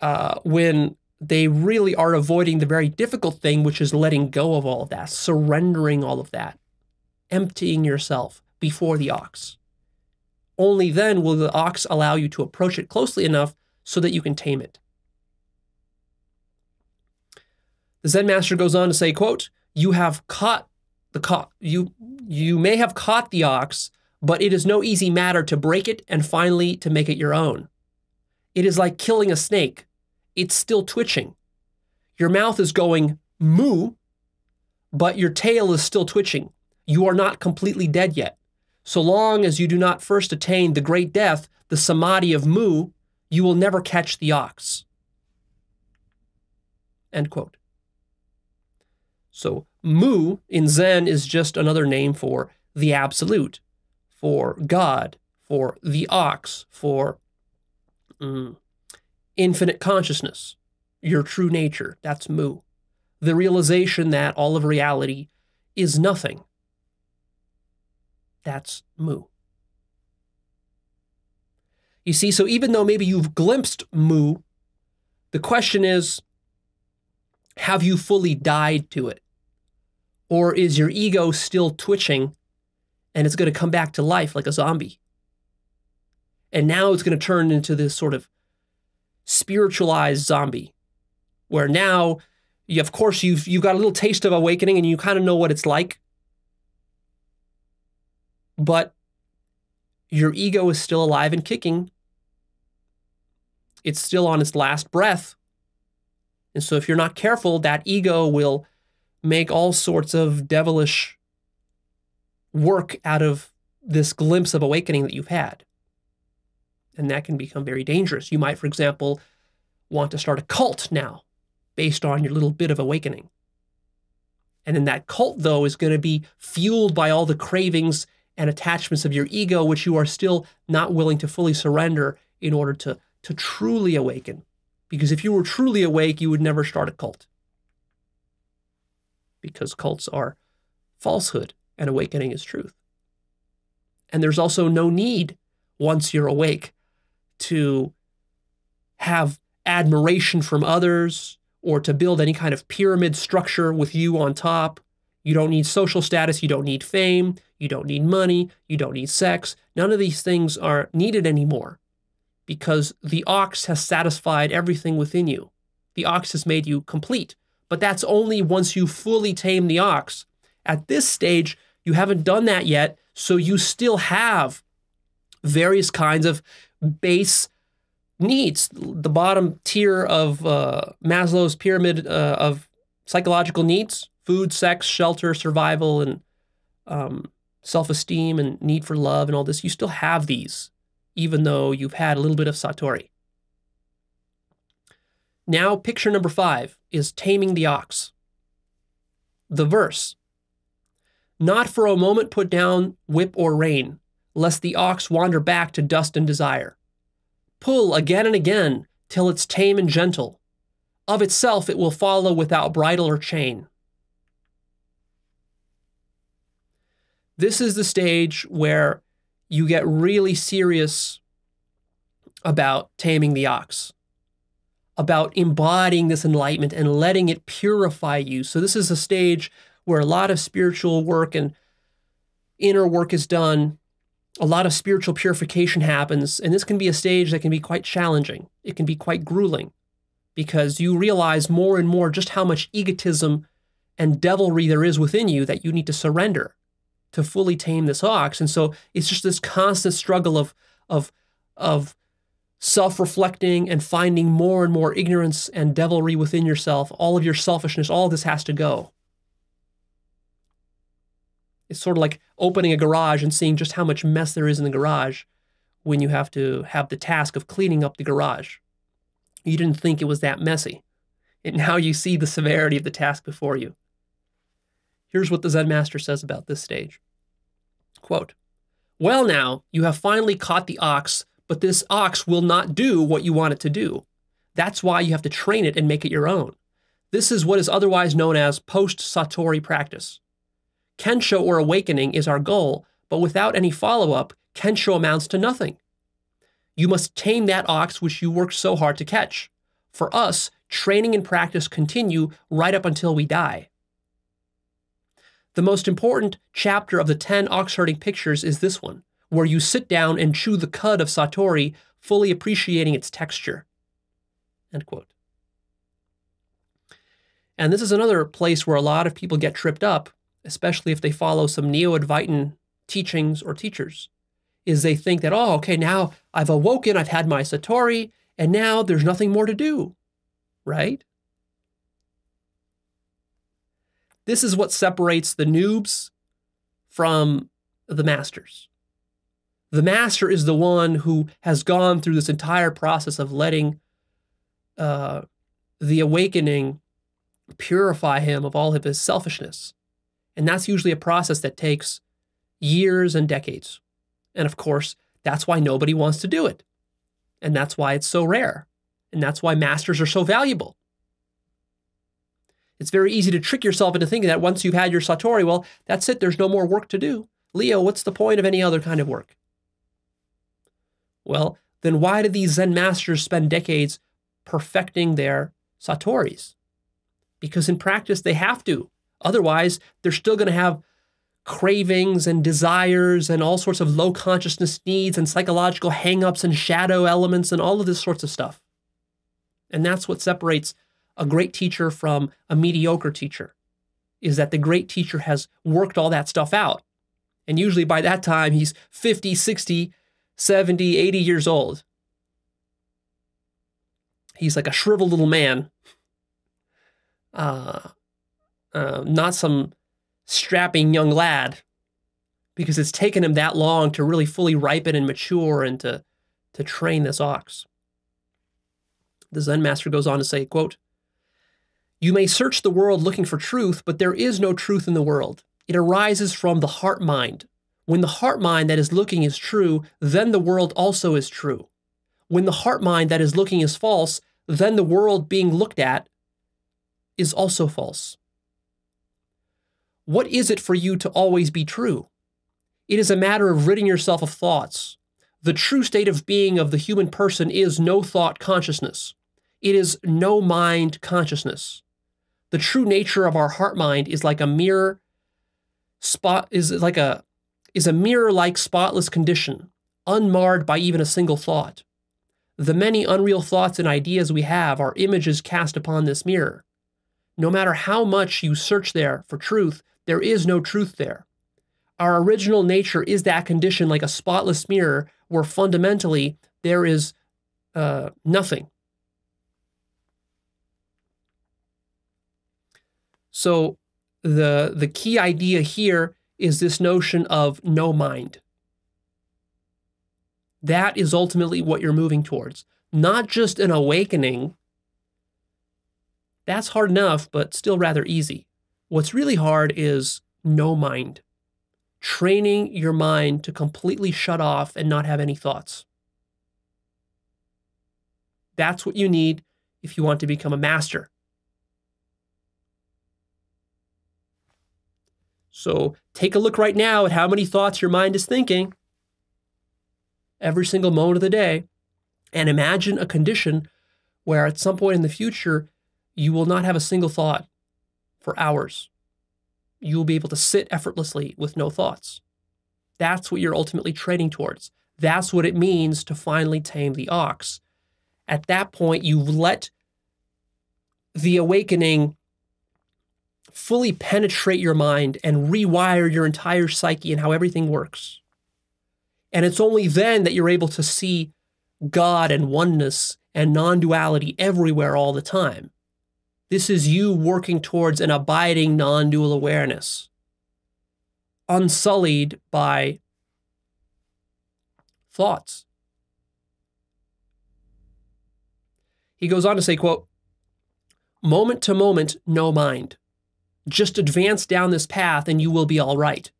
Uh, when they really are avoiding the very difficult thing, which is letting go of all of that, surrendering all of that, emptying yourself before the ox. Only then will the ox allow you to approach it closely enough so that you can tame it. The Zen master goes on to say, quote, you have caught the co- you you may have caught the ox, but it is no easy matter to break it and finally to make it your own. It is like killing a snake. It's still twitching. Your mouth is going mu, but your tail is still twitching. You are not completely dead yet. So long as you do not first attain the great death, the samadhi of mu, you will never catch the ox. End quote. So, mu in Zen is just another name for the absolute, for God, for the ox, for mm, infinite consciousness, your true nature. That's mu. The realization that all of reality is nothing. That's mu. You see, so even though maybe you've glimpsed mu, the question is have you fully died to it? Or is your ego still twitching and it's going to come back to life like a zombie? And now it's going to turn into this sort of spiritualized zombie where now you, of course you've you've got a little taste of awakening and you kind of know what it's like but your ego is still alive and kicking it's still on its last breath and so if you're not careful that ego will make all sorts of devilish work out of this glimpse of awakening that you've had and that can become very dangerous. You might, for example, want to start a cult now based on your little bit of awakening. And then that cult, though, is going to be fueled by all the cravings and attachments of your ego, which you are still not willing to fully surrender in order to, to truly awaken. Because if you were truly awake, you would never start a cult. Because cults are falsehood and awakening is truth. And there's also no need, once you're awake, to have admiration from others or to build any kind of pyramid structure with you on top. You don't need social status. You don't need fame. You don't need money. You don't need sex. None of these things are needed anymore because the ox has satisfied everything within you. The ox has made you complete. But that's only once you fully tame the ox. At this stage, you haven't done that yet. So you still have various kinds of base needs. The bottom tier of uh, Maslow's pyramid uh, of psychological needs food, sex, shelter, survival, and um, self esteem, and need for love, and all this. You still have these, even though you've had a little bit of Satori. Now, picture number five is taming the ox. The verse Not for a moment put down whip or rein, lest the ox wander back to dust and desire. Pull again and again till it's tame and gentle. Of itself it will follow without bridle or chain. This is the stage where you get really serious about taming the ox, about embodying this enlightenment and letting it purify you. So, this is a stage where a lot of spiritual work and inner work is done a lot of spiritual purification happens, and this can be a stage that can be quite challenging. It can be quite grueling because you realize more and more just how much egotism and devilry there is within you that you need to surrender to fully tame this ox. And so it's just this constant struggle of of of self reflecting and finding more and more ignorance and devilry within yourself, all of your selfishness, all this has to go. It's sort of like opening a garage and seeing just how much mess there is in the garage when you have to have the task of cleaning up the garage. You didn't think it was that messy. And now you see the severity of the task before you. Here's what the Zen master says about this stage. Quote, Well, now, you have finally caught the ox, but this ox will not do what you want it to do. That's why you have to train it and make it your own. This is what is otherwise known as post Satori practice. Kensho or awakening is our goal, but without any follow up, Kensho amounts to nothing. You must tame that ox which you worked so hard to catch. For us, training and practice continue right up until we die. The most important chapter of the 10 ox herding pictures is this one, where you sit down and chew the cud of Satori, fully appreciating its texture. End quote. And this is another place where a lot of people get tripped up, especially if they follow some neo Advaitin teachings or teachers, is they think that, oh, okay, now I've awoken, I've had my Satori, and now there's nothing more to do, right? This is what separates the noobs from the masters. The master is the one who has gone through this entire process of letting uh, the awakening purify him of all of his selfishness. And that's usually a process that takes years and decades. And of course, that's why nobody wants to do it. And that's why it's so rare. And that's why masters are so valuable. It's very easy to trick yourself into thinking that once you've had your Satori, well, that's it, there's no more work to do. Leo, what's the point of any other kind of work? Well, then why do these Zen masters spend decades perfecting their Satoris? Because in practice, they have to. Otherwise, they're still going to have cravings and desires and all sorts of low consciousness needs and psychological hangups and shadow elements and all of this sorts of stuff. And that's what separates a great teacher from a mediocre teacher is that the great teacher has worked all that stuff out. And usually by that time, he's 50, 60, 70, 80 years old. He's like a shriveled little man. Uh, uh, not some strapping young lad, because it's taken him that long to really fully ripen and mature and to, to train this ox. The Zen master goes on to say, quote, you may search the world looking for truth, but there is no truth in the world. It arises from the heart mind. When the heart mind that is looking is true, then the world also is true. When the heart mind that is looking is false, then the world being looked at is also false. What is it for you to always be true? It is a matter of ridding yourself of thoughts. The true state of being of the human person is no thought consciousness. It is no mind consciousness the true nature of our heart mind is like a mirror spot is like a is a mirror like spotless condition unmarred by even a single thought. The many unreal thoughts and ideas we have are images cast upon this mirror. No matter how much you search there for truth there is no truth there. Our original nature is that condition like a spotless mirror where fundamentally there is uh, nothing So the the key idea here is this notion of no mind. That is ultimately what you're moving towards. Not just an awakening. That's hard enough, but still rather easy. What's really hard is no mind. Training your mind to completely shut off and not have any thoughts. That's what you need if you want to become a master. So take a look right now at how many thoughts your mind is thinking every single moment of the day. And imagine a condition where at some point in the future, you will not have a single thought for hours. You will be able to sit effortlessly with no thoughts. That's what you're ultimately training towards. That's what it means to finally tame the ox. At that point, you've let the awakening fully penetrate your mind and rewire your entire psyche and how everything works. And it's only then that you're able to see God and oneness and non duality everywhere all the time. This is you working towards an abiding non dual awareness, unsullied by thoughts. He goes on to say, quote, moment to moment, no mind. Just advance down this path and you will be all right.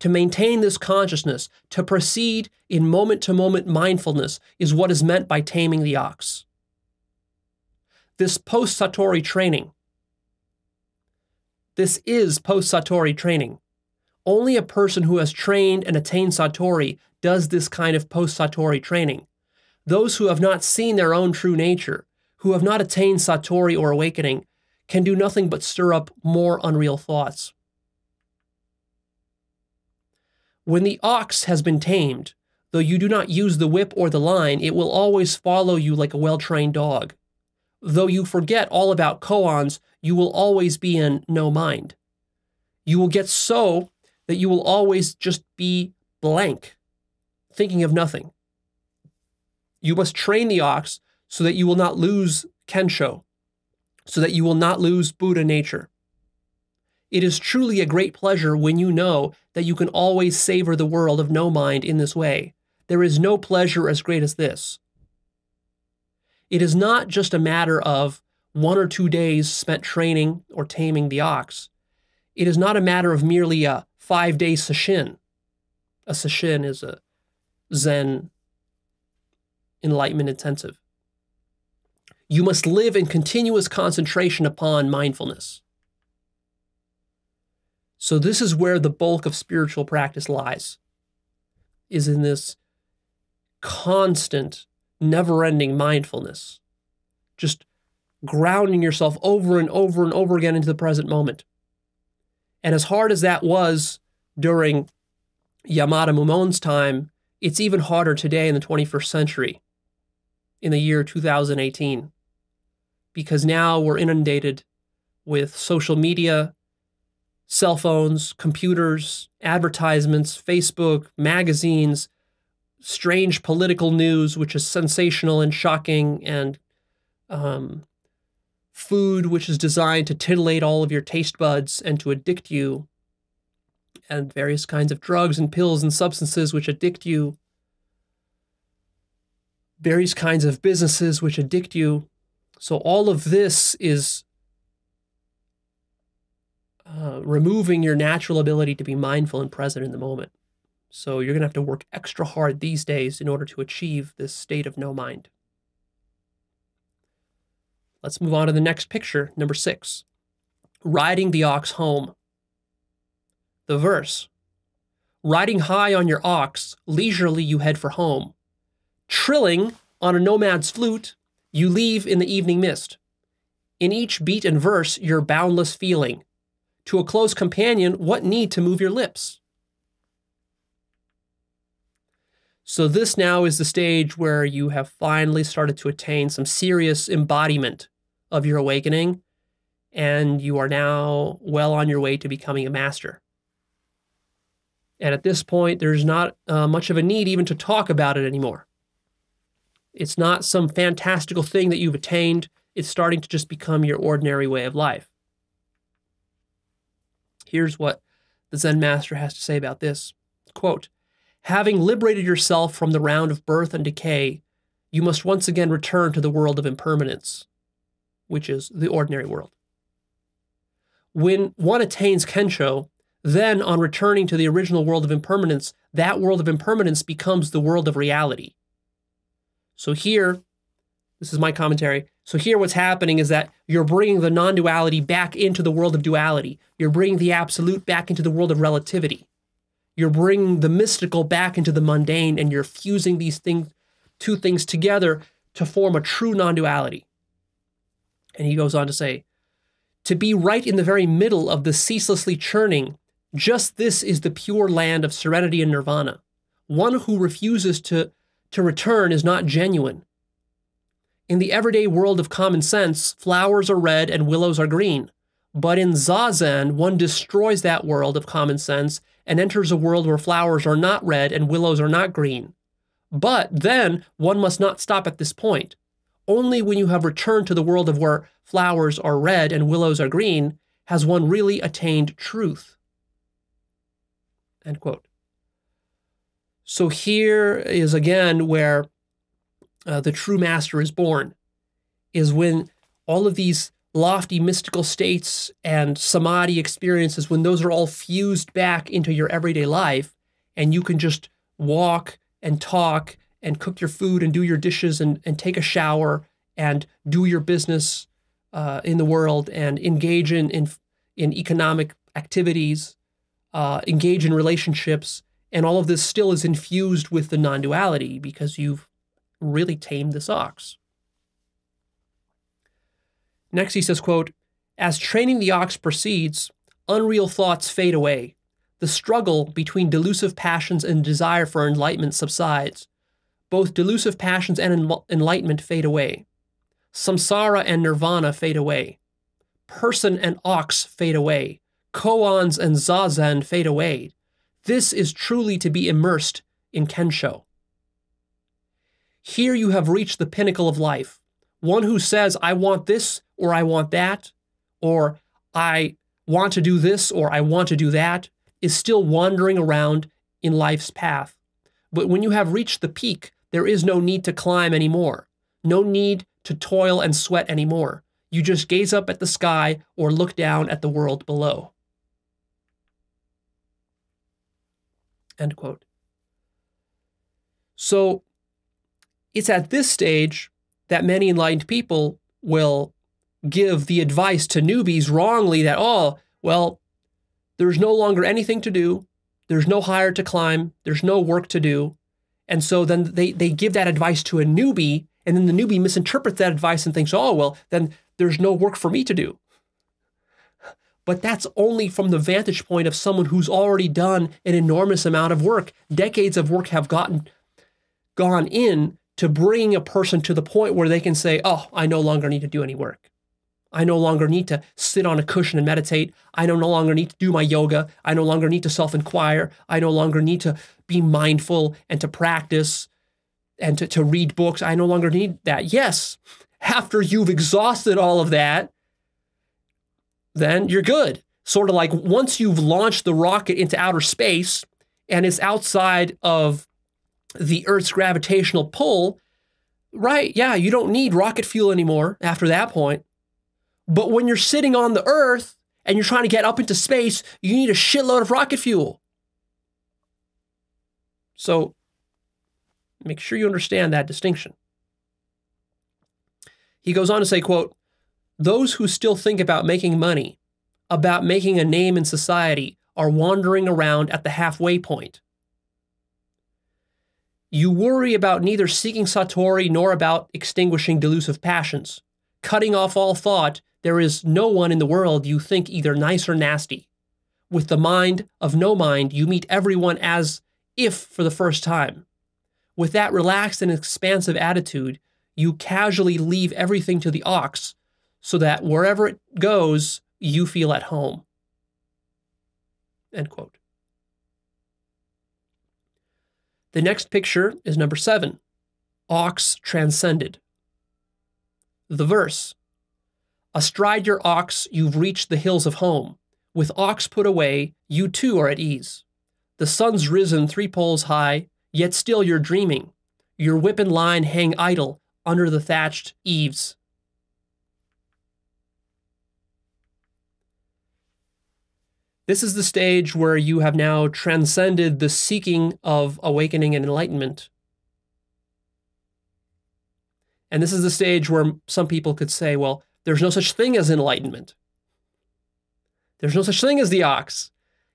To maintain this consciousness, to proceed in moment to moment mindfulness, is what is meant by taming the ox. This post Satori training, this is post Satori training. Only a person who has trained and attained Satori does this kind of post Satori training. Those who have not seen their own true nature, who have not attained Satori or awakening, can do nothing but stir up more unreal thoughts. When the ox has been tamed, though you do not use the whip or the line, it will always follow you like a well trained dog. Though you forget all about koans, you will always be in no mind. You will get so that you will always just be blank, thinking of nothing. You must train the ox so that you will not lose Kensho, so that you will not lose Buddha nature. It is truly a great pleasure when you know that you can always savor the world of no mind in this way. There is no pleasure as great as this. It is not just a matter of one or two days spent training or taming the ox. It is not a matter of merely a five day sesshin. A sesshin is a Zen enlightenment intensive. You must live in continuous concentration upon mindfulness. So this is where the bulk of spiritual practice lies. Is in this constant, never-ending mindfulness. Just grounding yourself over and over and over again into the present moment. And as hard as that was during Yamada Mumon's time, it's even harder today in the 21st century, in the year 2018 because now we're inundated with social media, cell phones, computers, advertisements, Facebook, magazines, strange political news, which is sensational and shocking, and um, food, which is designed to titillate all of your taste buds and to addict you, and various kinds of drugs and pills and substances which addict you, various kinds of businesses which addict you. So all of this is uh, removing your natural ability to be mindful and present in the moment. So you're going to have to work extra hard these days in order to achieve this state of no mind. Let's move on to the next picture, number six. Riding the ox home. The verse Riding high on your ox, leisurely you head for home. Trilling on a nomad's flute, you leave in the evening mist. In each beat and verse, your boundless feeling. To a close companion, what need to move your lips? So, this now is the stage where you have finally started to attain some serious embodiment of your awakening, and you are now well on your way to becoming a master. And at this point, there's not uh, much of a need even to talk about it anymore. It's not some fantastical thing that you've attained. It's starting to just become your ordinary way of life. Here's what the Zen master has to say about this. Quote, Having liberated yourself from the round of birth and decay, you must once again return to the world of impermanence, which is the ordinary world. When one attains Kensho, then on returning to the original world of impermanence, that world of impermanence becomes the world of reality. So here, this is my commentary. So here, what's happening is that you're bringing the non duality back into the world of duality. You're bringing the absolute back into the world of relativity. You're bringing the mystical back into the mundane, and you're fusing these things, two things together to form a true non duality. And he goes on to say, to be right in the very middle of the ceaselessly churning, just this is the pure land of serenity and nirvana. One who refuses to to return is not genuine. In the everyday world of common sense, flowers are red and willows are green. But in Zazen, one destroys that world of common sense and enters a world where flowers are not red and willows are not green. But then one must not stop at this point. Only when you have returned to the world of where flowers are red and willows are green has one really attained truth. End quote. So here is again where uh, the true master is born, is when all of these lofty mystical states and samadhi experiences, when those are all fused back into your everyday life, and you can just walk and talk and cook your food and do your dishes and, and take a shower and do your business uh, in the world and engage in, in, in economic activities, uh, engage in relationships, and all of this still is infused with the non duality because you've really tamed this ox. Next, he says, quote, As training the ox proceeds, unreal thoughts fade away. The struggle between delusive passions and desire for enlightenment subsides. Both delusive passions and enlightenment fade away. Samsara and nirvana fade away. Person and ox fade away. Koans and zazen fade away. This is truly to be immersed in Kensho. Here you have reached the pinnacle of life. One who says, I want this or I want that, or I want to do this or I want to do that, is still wandering around in life's path. But when you have reached the peak, there is no need to climb anymore, no need to toil and sweat anymore. You just gaze up at the sky or look down at the world below. End quote. So it's at this stage that many enlightened people will give the advice to newbies wrongly that, oh, well, there's no longer anything to do, there's no higher to climb, there's no work to do. And so then they, they give that advice to a newbie, and then the newbie misinterprets that advice and thinks, oh, well, then there's no work for me to do. But that's only from the vantage point of someone who's already done an enormous amount of work. Decades of work have gotten gone in to bring a person to the point where they can say, Oh, I no longer need to do any work. I no longer need to sit on a cushion and meditate. I no longer need to do my yoga. I no longer need to self inquire. I no longer need to be mindful and to practice and to, to read books. I no longer need that. Yes, after you've exhausted all of that, then you're good. Sort of like once you've launched the rocket into outer space and it's outside of the Earth's gravitational pull, right? Yeah, you don't need rocket fuel anymore after that point. But when you're sitting on the Earth and you're trying to get up into space, you need a shitload of rocket fuel. So make sure you understand that distinction. He goes on to say, quote, those who still think about making money, about making a name in society, are wandering around at the halfway point. You worry about neither seeking Satori nor about extinguishing delusive passions. Cutting off all thought, there is no one in the world you think either nice or nasty. With the mind of no mind, you meet everyone as if for the first time. With that relaxed and expansive attitude, you casually leave everything to the ox so that wherever it goes, you feel at home. End quote. The next picture is number seven Ox Transcended. The verse Astride your ox, you've reached the hills of home. With ox put away, you too are at ease. The sun's risen three poles high, yet still you're dreaming. Your whip and line hang idle under the thatched eaves. This is the stage where you have now transcended the seeking of awakening and enlightenment. And this is the stage where some people could say, well, there's no such thing as enlightenment. There's no such thing as the ox.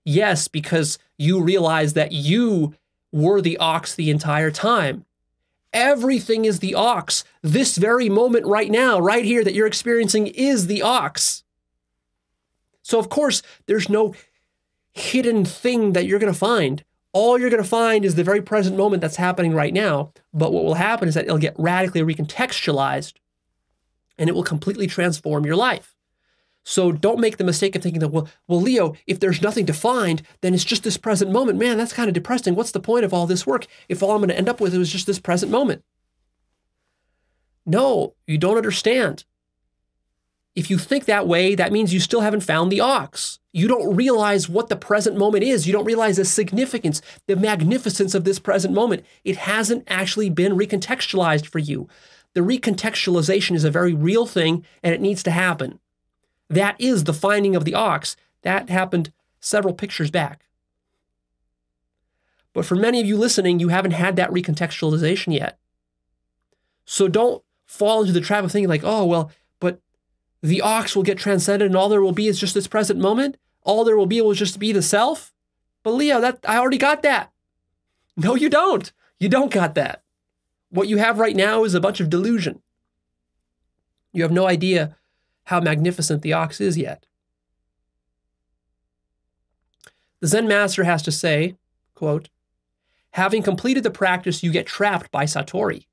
Yes, because you realize that you were the ox the entire time. Everything is the ox. This very moment right now, right here that you're experiencing is the ox. So, of course, there's no hidden thing that you're going to find. All you're going to find is the very present moment that's happening right now. But what will happen is that it'll get radically recontextualized and it will completely transform your life. So don't make the mistake of thinking that, well, well, Leo, if there's nothing to find, then it's just this present moment. Man, that's kind of depressing. What's the point of all this work if all I'm going to end up with is just this present moment? No, you don't understand. If you think that way, that means you still haven't found the ox. You don't realize what the present moment is. You don't realize the significance, the magnificence of this present moment. It hasn't actually been recontextualized for you. The recontextualization is a very real thing and it needs to happen. That is the finding of the ox. That happened several pictures back. But for many of you listening, you haven't had that recontextualization yet. So don't fall into the trap of thinking, like, oh, well, the ox will get transcended and all there will be is just this present moment. All there will be will just be the self. But Leo, that I already got that. No, you don't. You don't got that. What you have right now is a bunch of delusion. You have no idea how magnificent the ox is yet. The Zen master has to say, quote, having completed the practice, you get trapped by Satori.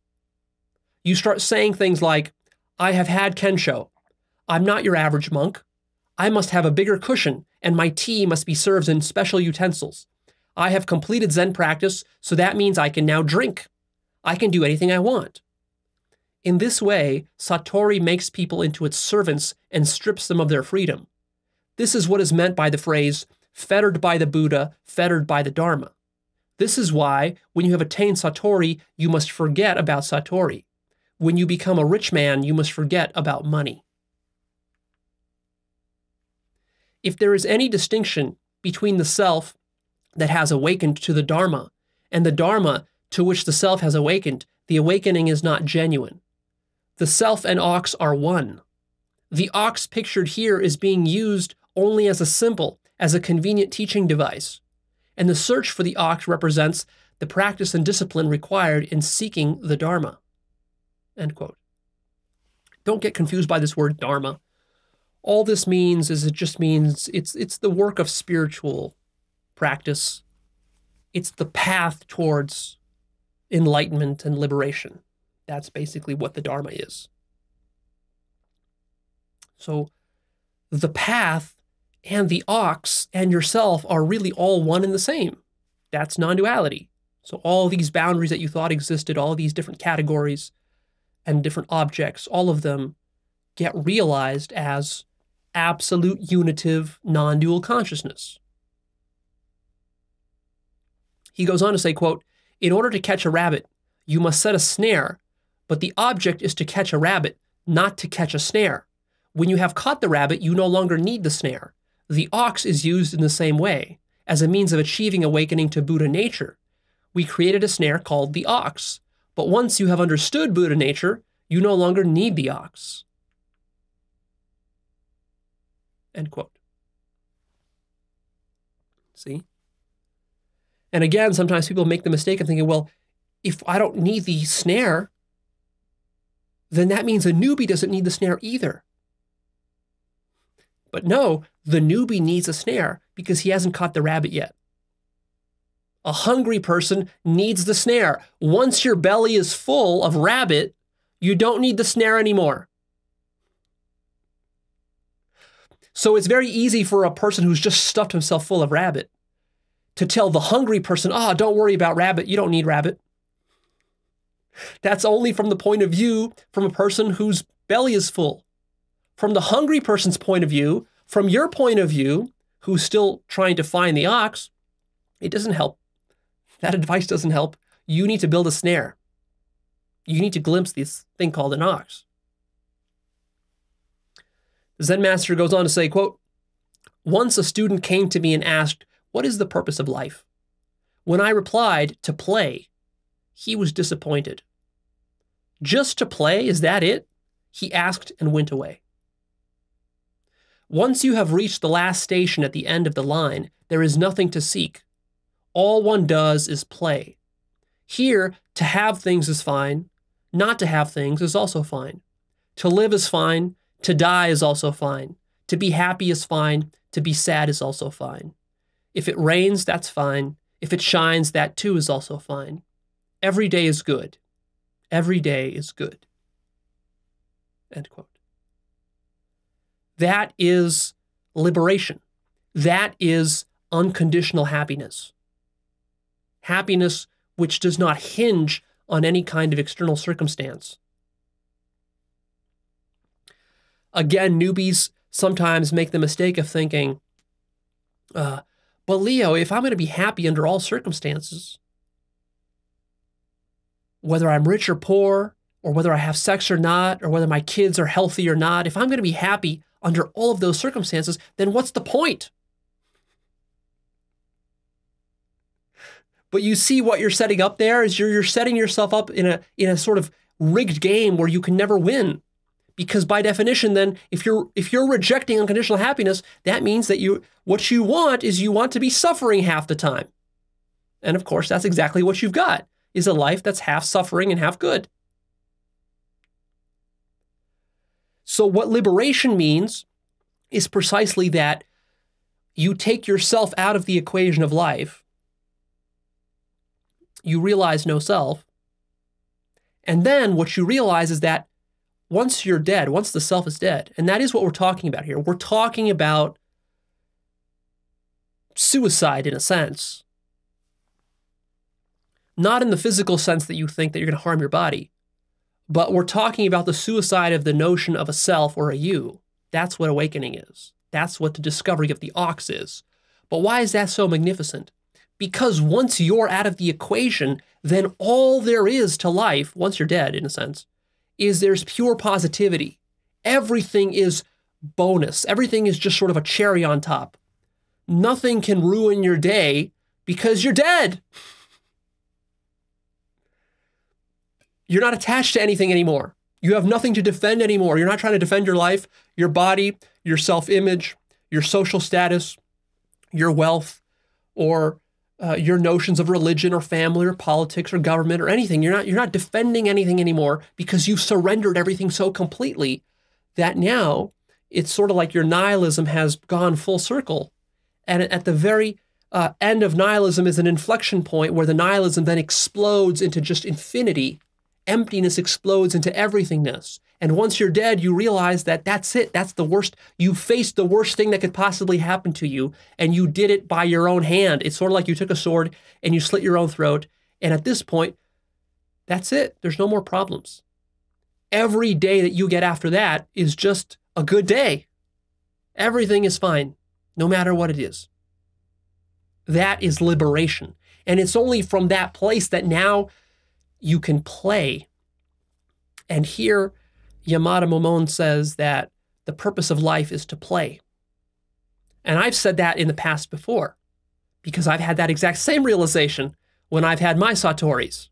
You start saying things like, I have had Kensho. I'm not your average monk. I must have a bigger cushion, and my tea must be served in special utensils. I have completed Zen practice, so that means I can now drink. I can do anything I want. In this way, Satori makes people into its servants and strips them of their freedom. This is what is meant by the phrase, fettered by the Buddha, fettered by the Dharma. This is why, when you have attained Satori, you must forget about Satori. When you become a rich man, you must forget about money. If there is any distinction between the self that has awakened to the Dharma and the Dharma to which the self has awakened, the awakening is not genuine. The self and ox are one. The ox pictured here is being used only as a symbol, as a convenient teaching device. And the search for the ox represents the practice and discipline required in seeking the Dharma. Don't get confused by this word Dharma. All this means is it just means it's it's the work of spiritual practice. It's the path towards enlightenment and liberation. That's basically what the Dharma is. So the path and the ox and yourself are really all one and the same. That's non duality. So all these boundaries that you thought existed, all these different categories and different objects, all of them get realized as absolute unitive non dual consciousness. He goes on to say, quote, in order to catch a rabbit, you must set a snare but the object is to catch a rabbit, not to catch a snare. When you have caught the rabbit, you no longer need the snare. The ox is used in the same way, as a means of achieving awakening to Buddha nature. We created a snare called the ox, but once you have understood Buddha nature, you no longer need the ox. End quote. See? And again, sometimes people make the mistake of thinking, well, if I don't need the snare, then that means a newbie doesn't need the snare either. But no, the newbie needs a snare because he hasn't caught the rabbit yet. A hungry person needs the snare. Once your belly is full of rabbit, you don't need the snare anymore. So it's very easy for a person who's just stuffed himself full of rabbit to tell the hungry person, oh, don't worry about rabbit. You don't need rabbit. That's only from the point of view from a person whose belly is full. From the hungry person's point of view, from your point of view, who's still trying to find the ox, it doesn't help. That advice doesn't help. You need to build a snare. You need to glimpse this thing called an ox. Zen master goes on to say, quote, Once a student came to me and asked, What is the purpose of life? When I replied, To play, he was disappointed. Just to play, is that it? He asked and went away. Once you have reached the last station at the end of the line, there is nothing to seek. All one does is play. Here, to have things is fine. Not to have things is also fine. To live is fine. To die is also fine. To be happy is fine. To be sad is also fine. If it rains, that's fine. If it shines, that too is also fine. Every day is good. Every day is good. End quote. That is liberation. That is unconditional happiness. Happiness which does not hinge on any kind of external circumstance. Again, newbies sometimes make the mistake of thinking, uh, but Leo, if I'm going to be happy under all circumstances, whether I'm rich or poor, or whether I have sex or not, or whether my kids are healthy or not, if I'm going to be happy under all of those circumstances, then what's the point? But you see what you're setting up there is you're, you're setting yourself up in a in a sort of rigged game where you can never win. Because by definition, then if you're if you're rejecting unconditional happiness, that means that you what you want is you want to be suffering half the time. And of course, that's exactly what you've got is a life that's half suffering and half good. So what liberation means is precisely that you take yourself out of the equation of life you realize no self. And then what you realize is that once you're dead, once the self is dead, and that is what we're talking about here, we're talking about suicide in a sense. Not in the physical sense that you think that you're going to harm your body, but we're talking about the suicide of the notion of a self or a you. That's what awakening is. That's what the discovery of the ox is. But why is that so magnificent? Because once you're out of the equation, then all there is to life, once you're dead, in a sense, is there's pure positivity. Everything is bonus. Everything is just sort of a cherry on top. Nothing can ruin your day because you're dead. You're not attached to anything anymore. You have nothing to defend anymore. You're not trying to defend your life, your body, your self image, your social status, your wealth, or uh, your notions of religion or family or politics or government or anything. You're not you're not defending anything anymore because you've surrendered everything so completely that now it's sort of like your nihilism has gone full circle, and at the very uh, end of nihilism is an inflection point where the nihilism then explodes into just infinity. Emptiness explodes into everythingness. And once you're dead, you realize that that's it. That's the worst. You faced the worst thing that could possibly happen to you, and you did it by your own hand. It's sort of like you took a sword and you slit your own throat. And at this point, that's it. There's no more problems. Every day that you get after that is just a good day. Everything is fine, no matter what it is. That is liberation. And it's only from that place that now you can play. And here, Yamada Mumon says that the purpose of life is to play. And I've said that in the past before because I've had that exact same realization when I've had my Satoris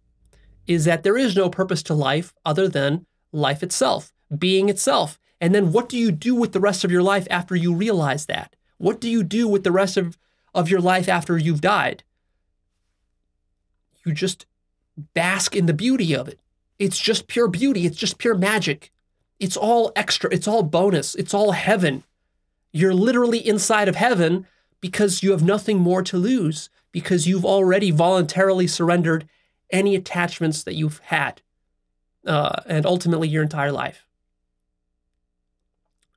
is that there is no purpose to life other than life itself, being itself. And then what do you do with the rest of your life after you realize that? What do you do with the rest of, of your life after you've died? You just bask in the beauty of it. It's just pure beauty, it's just pure magic. It's all extra, it's all bonus, it's all heaven. You're literally inside of heaven because you have nothing more to lose, because you've already voluntarily surrendered any attachments that you've had, uh, and ultimately your entire life.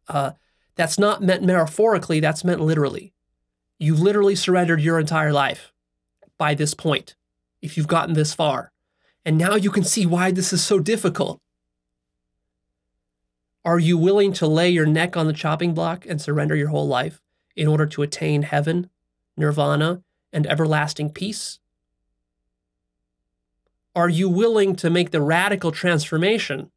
Uh, that's not meant metaphorically, that's meant literally. You've literally surrendered your entire life by this point, if you've gotten this far. And now you can see why this is so difficult. Are you willing to lay your neck on the chopping block and surrender your whole life in order to attain heaven, nirvana, and everlasting peace? Are you willing to make the radical transformation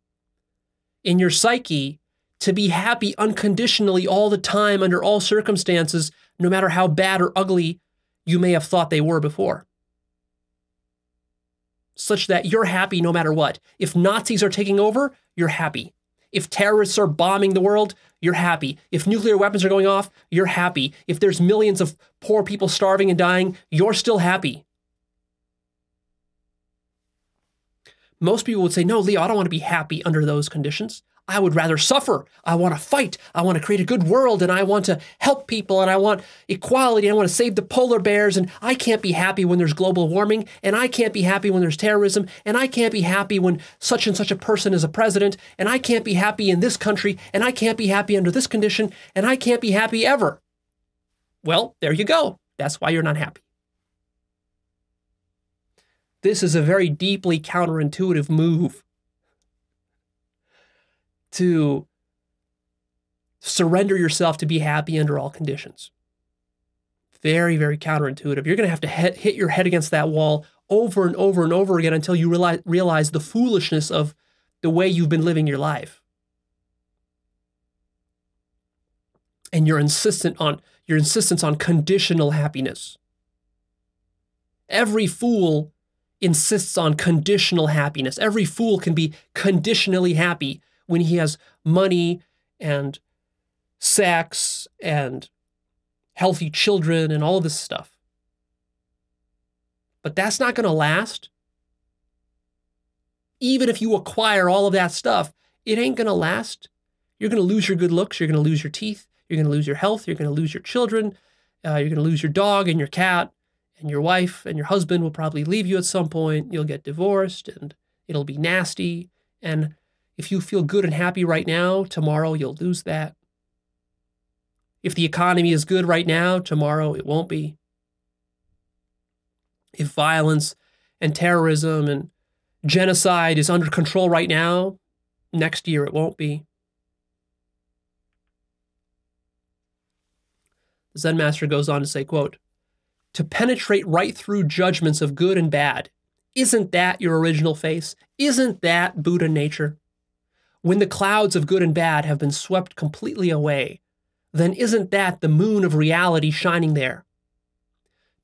in your psyche to be happy unconditionally all the time under all circumstances, no matter how bad or ugly you may have thought they were before? Such that you're happy no matter what. If Nazis are taking over, you're happy. If terrorists are bombing the world, you're happy. If nuclear weapons are going off, you're happy. If there's millions of poor people starving and dying, you're still happy. Most people would say, No, Leo, I don't want to be happy under those conditions. I would rather suffer. I want to fight. I want to create a good world and I want to help people and I want equality. I want to save the polar bears. And I can't be happy when there's global warming. And I can't be happy when there's terrorism. And I can't be happy when such and such a person is a president. And I can't be happy in this country. And I can't be happy under this condition. And I can't be happy ever. Well, there you go. That's why you're not happy. This is a very deeply counterintuitive move to surrender yourself to be happy under all conditions. Very, very counterintuitive. You're going to have to hit your head against that wall over and over and over again until you realize, realize the foolishness of the way you've been living your life. And your insistent on your insistence on conditional happiness. Every fool insists on conditional happiness. Every fool can be conditionally happy when he has money and sex and healthy children and all this stuff. But that's not going to last. Even if you acquire all of that stuff, it ain't going to last. You're going to lose your good looks. You're going to lose your teeth. You're going to lose your health. You're going to lose your children. Uh, you're going to lose your dog and your cat. And your wife and your husband will probably leave you at some point. You'll get divorced and it'll be nasty. And if you feel good and happy right now, tomorrow you'll lose that. If the economy is good right now, tomorrow it won't be. If violence and terrorism and genocide is under control right now, next year it won't be. The Zen master goes on to say, quote, to penetrate right through judgments of good and bad. Isn't that your original face? Isn't that Buddha nature? When the clouds of good and bad have been swept completely away, then isn't that the moon of reality shining there?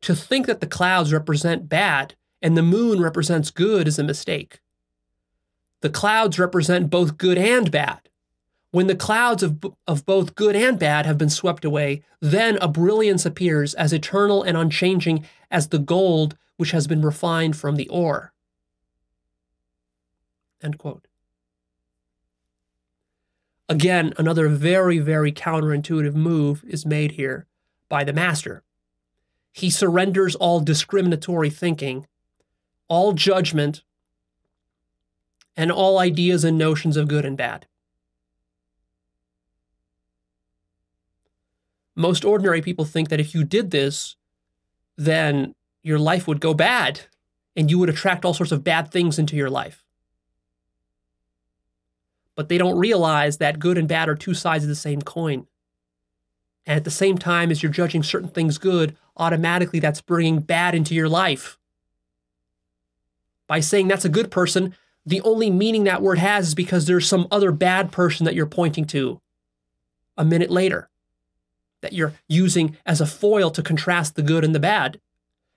To think that the clouds represent bad and the moon represents good is a mistake. The clouds represent both good and bad. When the clouds of, of both good and bad have been swept away, then a brilliance appears as eternal and unchanging as the gold which has been refined from the ore. End quote. Again, another very, very counterintuitive move is made here by the master. He surrenders all discriminatory thinking, all judgment, and all ideas and notions of good and bad. Most ordinary people think that if you did this, then your life would go bad and you would attract all sorts of bad things into your life but they don't realize that good and bad are two sides of the same coin. And at the same time as you're judging certain things good, automatically that's bringing bad into your life. By saying that's a good person, the only meaning that word has is because there's some other bad person that you're pointing to a minute later that you're using as a foil to contrast the good and the bad.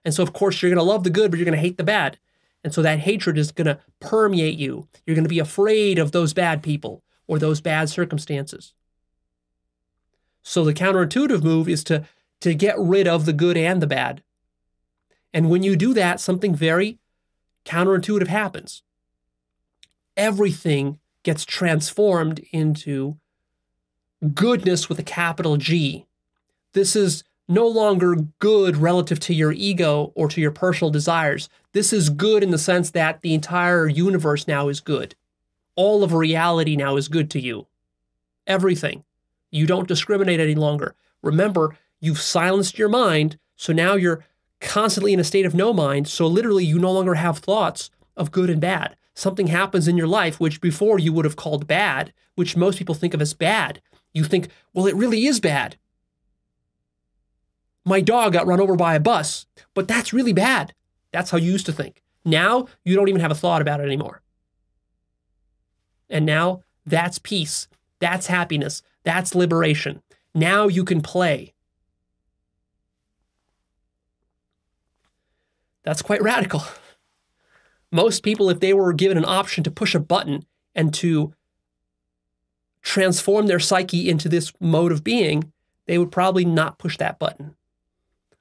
And so, of course, you're going to love the good, but you're going to hate the bad. And so that hatred is going to permeate you. You're going to be afraid of those bad people or those bad circumstances. So the counterintuitive move is to, to get rid of the good and the bad. And when you do that, something very counterintuitive happens. Everything gets transformed into goodness with a capital G. This is no longer good relative to your ego or to your personal desires. This is good in the sense that the entire universe now is good. All of reality now is good to you. Everything. You don't discriminate any longer. Remember, you've silenced your mind, so now you're constantly in a state of no mind. So literally, you no longer have thoughts of good and bad. Something happens in your life which before you would have called bad, which most people think of as bad. You think, well, it really is bad my dog got run over by a bus, but that's really bad. That's how you used to think. Now you don't even have a thought about it anymore. And now that's peace. That's happiness. That's liberation. Now you can play. That's quite radical. Most people, if they were given an option to push a button and to transform their psyche into this mode of being, they would probably not push that button.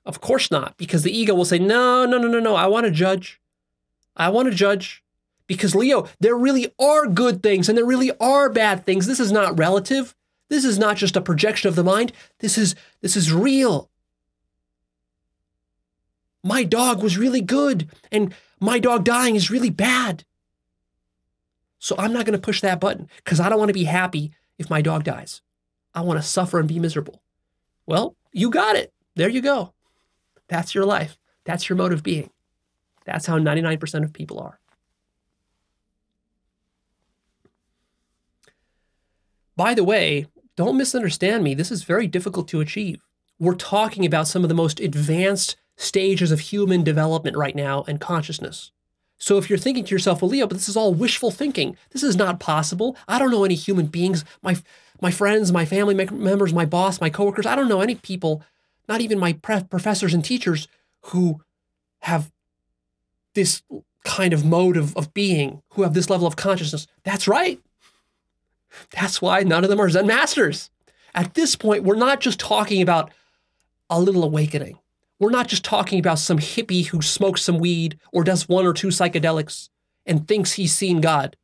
Of course not, because the ego will say, no, no, no, no, no, I want to judge. I want to judge. Because, Leo, there really are good things and there really are bad things. This is not relative. This is not just a projection of the mind. This is, this is real. My dog was really good, and my dog dying is really bad. So I'm not going to push that button because I don't want to be happy if my dog dies. I want to suffer and be miserable. Well, you got it. There you go. That's your life. That's your mode of being. That's how 99% of people are. By the way, don't misunderstand me. This is very difficult to achieve. We're talking about some of the most advanced stages of human development right now and consciousness. So if you're thinking to yourself, well, Leo, but this is all wishful thinking. This is not possible. I don't know any human beings, my my friends, my family members, my boss, my coworkers. I don't know any people, not even my professors and teachers who have this kind of mode of, of being, who have this level of consciousness. That's right. That's why none of them are Zen masters. At this point, we're not just talking about a little awakening. We're not just talking about some hippie who smokes some weed or does one or two psychedelics and thinks he's seen God.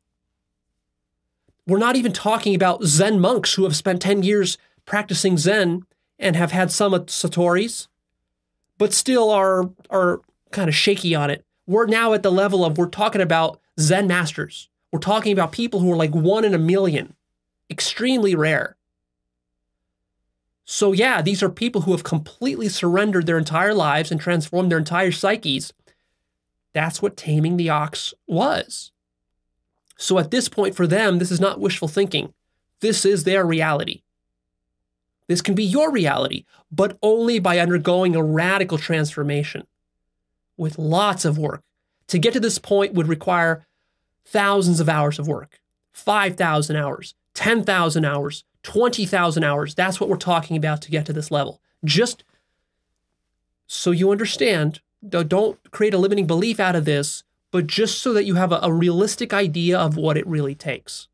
We're not even talking about Zen monks who have spent 10 years practicing Zen and have had some Satoris, but still are, are kind of shaky on it. We're now at the level of we're talking about Zen masters. We're talking about people who are like one in a million, extremely rare. So, yeah, these are people who have completely surrendered their entire lives and transformed their entire psyches. That's what taming the ox was. So, at this point, for them, this is not wishful thinking. This is their reality. This can be your reality, but only by undergoing a radical transformation with lots of work. To get to this point would require thousands of hours of work 5,000 hours, 10,000 hours, 20,000 hours. That's what we're talking about to get to this level. Just so you understand, don't create a limiting belief out of this, but just so that you have a, a realistic idea of what it really takes.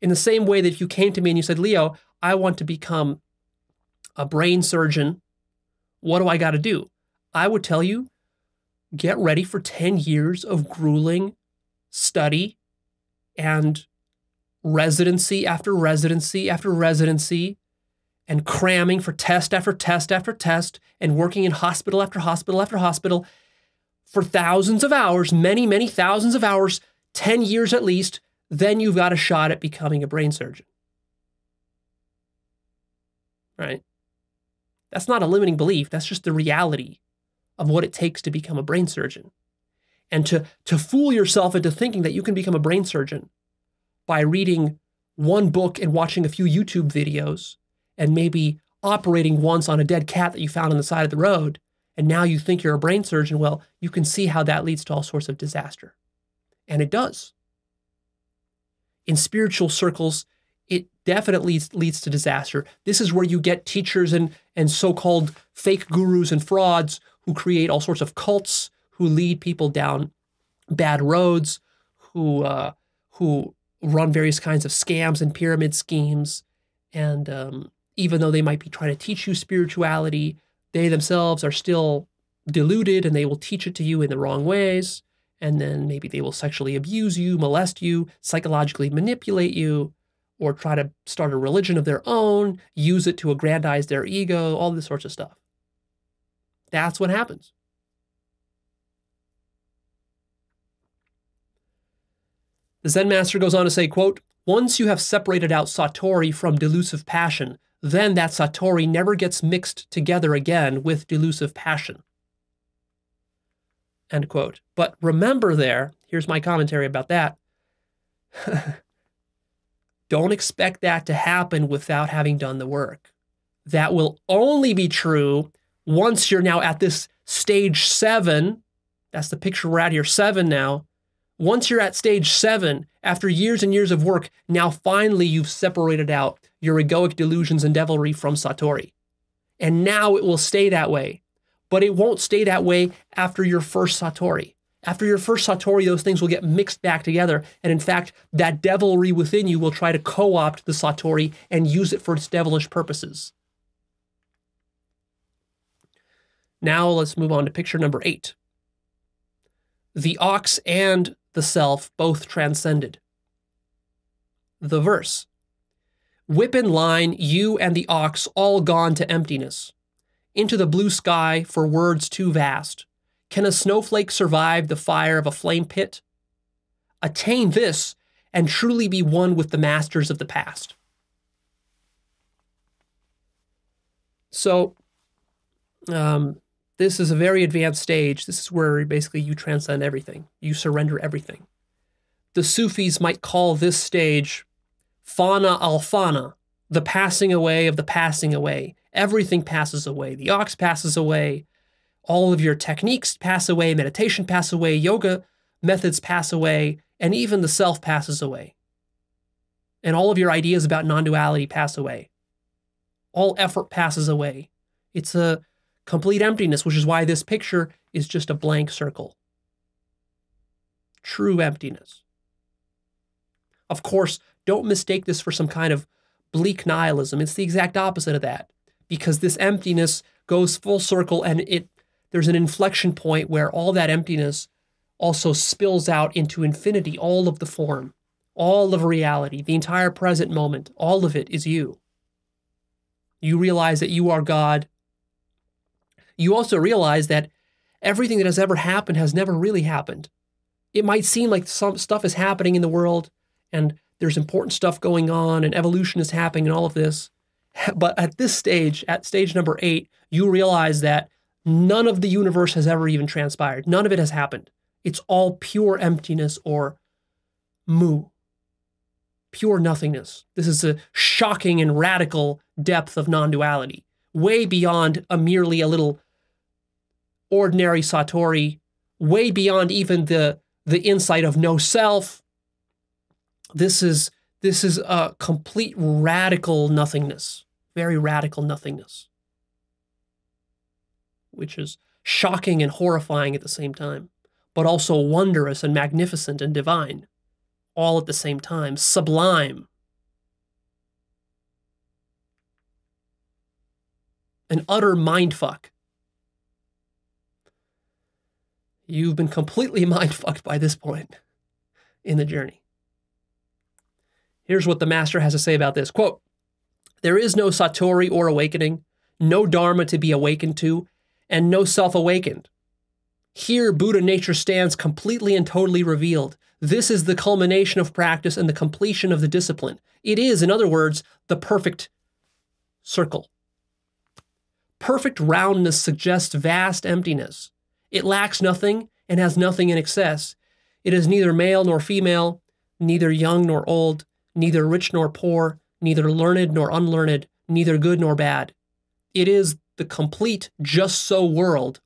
In the same way that if you came to me and you said, Leo, I want to become a brain surgeon, what do I got to do? I would tell you, get ready for 10 years of grueling study and residency after residency after residency and cramming for test after test after test and working in hospital after hospital after hospital for thousands of hours, many, many thousands of hours, 10 years at least, then you've got a shot at becoming a brain surgeon. Right? That's not a limiting belief. That's just the reality of what it takes to become a brain surgeon. And to, to fool yourself into thinking that you can become a brain surgeon by reading one book and watching a few YouTube videos and maybe operating once on a dead cat that you found on the side of the road, and now you think you're a brain surgeon, well, you can see how that leads to all sorts of disaster. And it does. In spiritual circles, definitely leads to disaster. This is where you get teachers and, and so called fake gurus and frauds who create all sorts of cults, who lead people down bad roads, who, uh, who run various kinds of scams and pyramid schemes. And um, even though they might be trying to teach you spirituality, they themselves are still deluded and they will teach it to you in the wrong ways. And then maybe they will sexually abuse you, molest you, psychologically manipulate you, or try to start a religion of their own, use it to aggrandize their ego, all this sorts of stuff. That's what happens. The Zen master goes on to say, quote, once you have separated out Satori from delusive passion, then that Satori never gets mixed together again with delusive passion. End quote. But remember there, here's my commentary about that. Don't expect that to happen without having done the work. That will only be true once you're now at this stage seven. That's the picture we're at here, seven now. Once you're at stage seven, after years and years of work, now finally you've separated out your egoic delusions and devilry from Satori. And now it will stay that way. But it won't stay that way after your first Satori. After your first Satori, those things will get mixed back together. And in fact, that devilry within you will try to co opt the Satori and use it for its devilish purposes. Now let's move on to picture number eight. The ox and the self, both transcended. The verse Whip in line, you and the ox all gone to emptiness. Into the blue sky for words too vast. Can a snowflake survive the fire of a flame pit? Attain this and truly be one with the masters of the past. So, um, this is a very advanced stage. This is where basically you transcend everything, you surrender everything. The Sufis might call this stage Fana al Fana, the passing away of the passing away. Everything passes away. The ox passes away. All of your techniques pass away. Meditation pass away. Yoga methods pass away. And even the self passes away. And all of your ideas about non duality pass away. All effort passes away. It's a complete emptiness, which is why this picture is just a blank circle. True emptiness. Of course, don't mistake this for some kind of bleak nihilism. It's the exact opposite of that because this emptiness goes full circle and it there's an inflection point where all that emptiness also spills out into infinity, all of the form, all of reality, the entire present moment, all of it is you. You realize that you are God. You also realize that everything that has ever happened has never really happened. It might seem like some stuff is happening in the world and there's important stuff going on and evolution is happening and all of this. But at this stage, at stage number eight, you realize that none of the universe has ever even transpired. None of it has happened. It's all pure emptiness or mu, pure nothingness. This is a shocking and radical depth of non duality, way beyond a merely a little ordinary Satori, way beyond even the, the insight of no self, this is this is a complete radical nothingness, very radical nothingness, which is shocking and horrifying at the same time, but also wondrous and magnificent and divine, all at the same time, sublime. An utter mindfuck. You've been completely mindfucked by this point in the journey. Here's what the master has to say about this quote, There is no Satori or awakening, no Dharma to be awakened to, and no self awakened. Here, Buddha nature stands completely and totally revealed. This is the culmination of practice and the completion of the discipline. It is, in other words, the perfect circle. Perfect roundness suggests vast emptiness. It lacks nothing and has nothing in excess. It is neither male nor female, neither young nor old, neither rich nor poor, neither learned nor unlearned, neither good nor bad. It is the complete just so world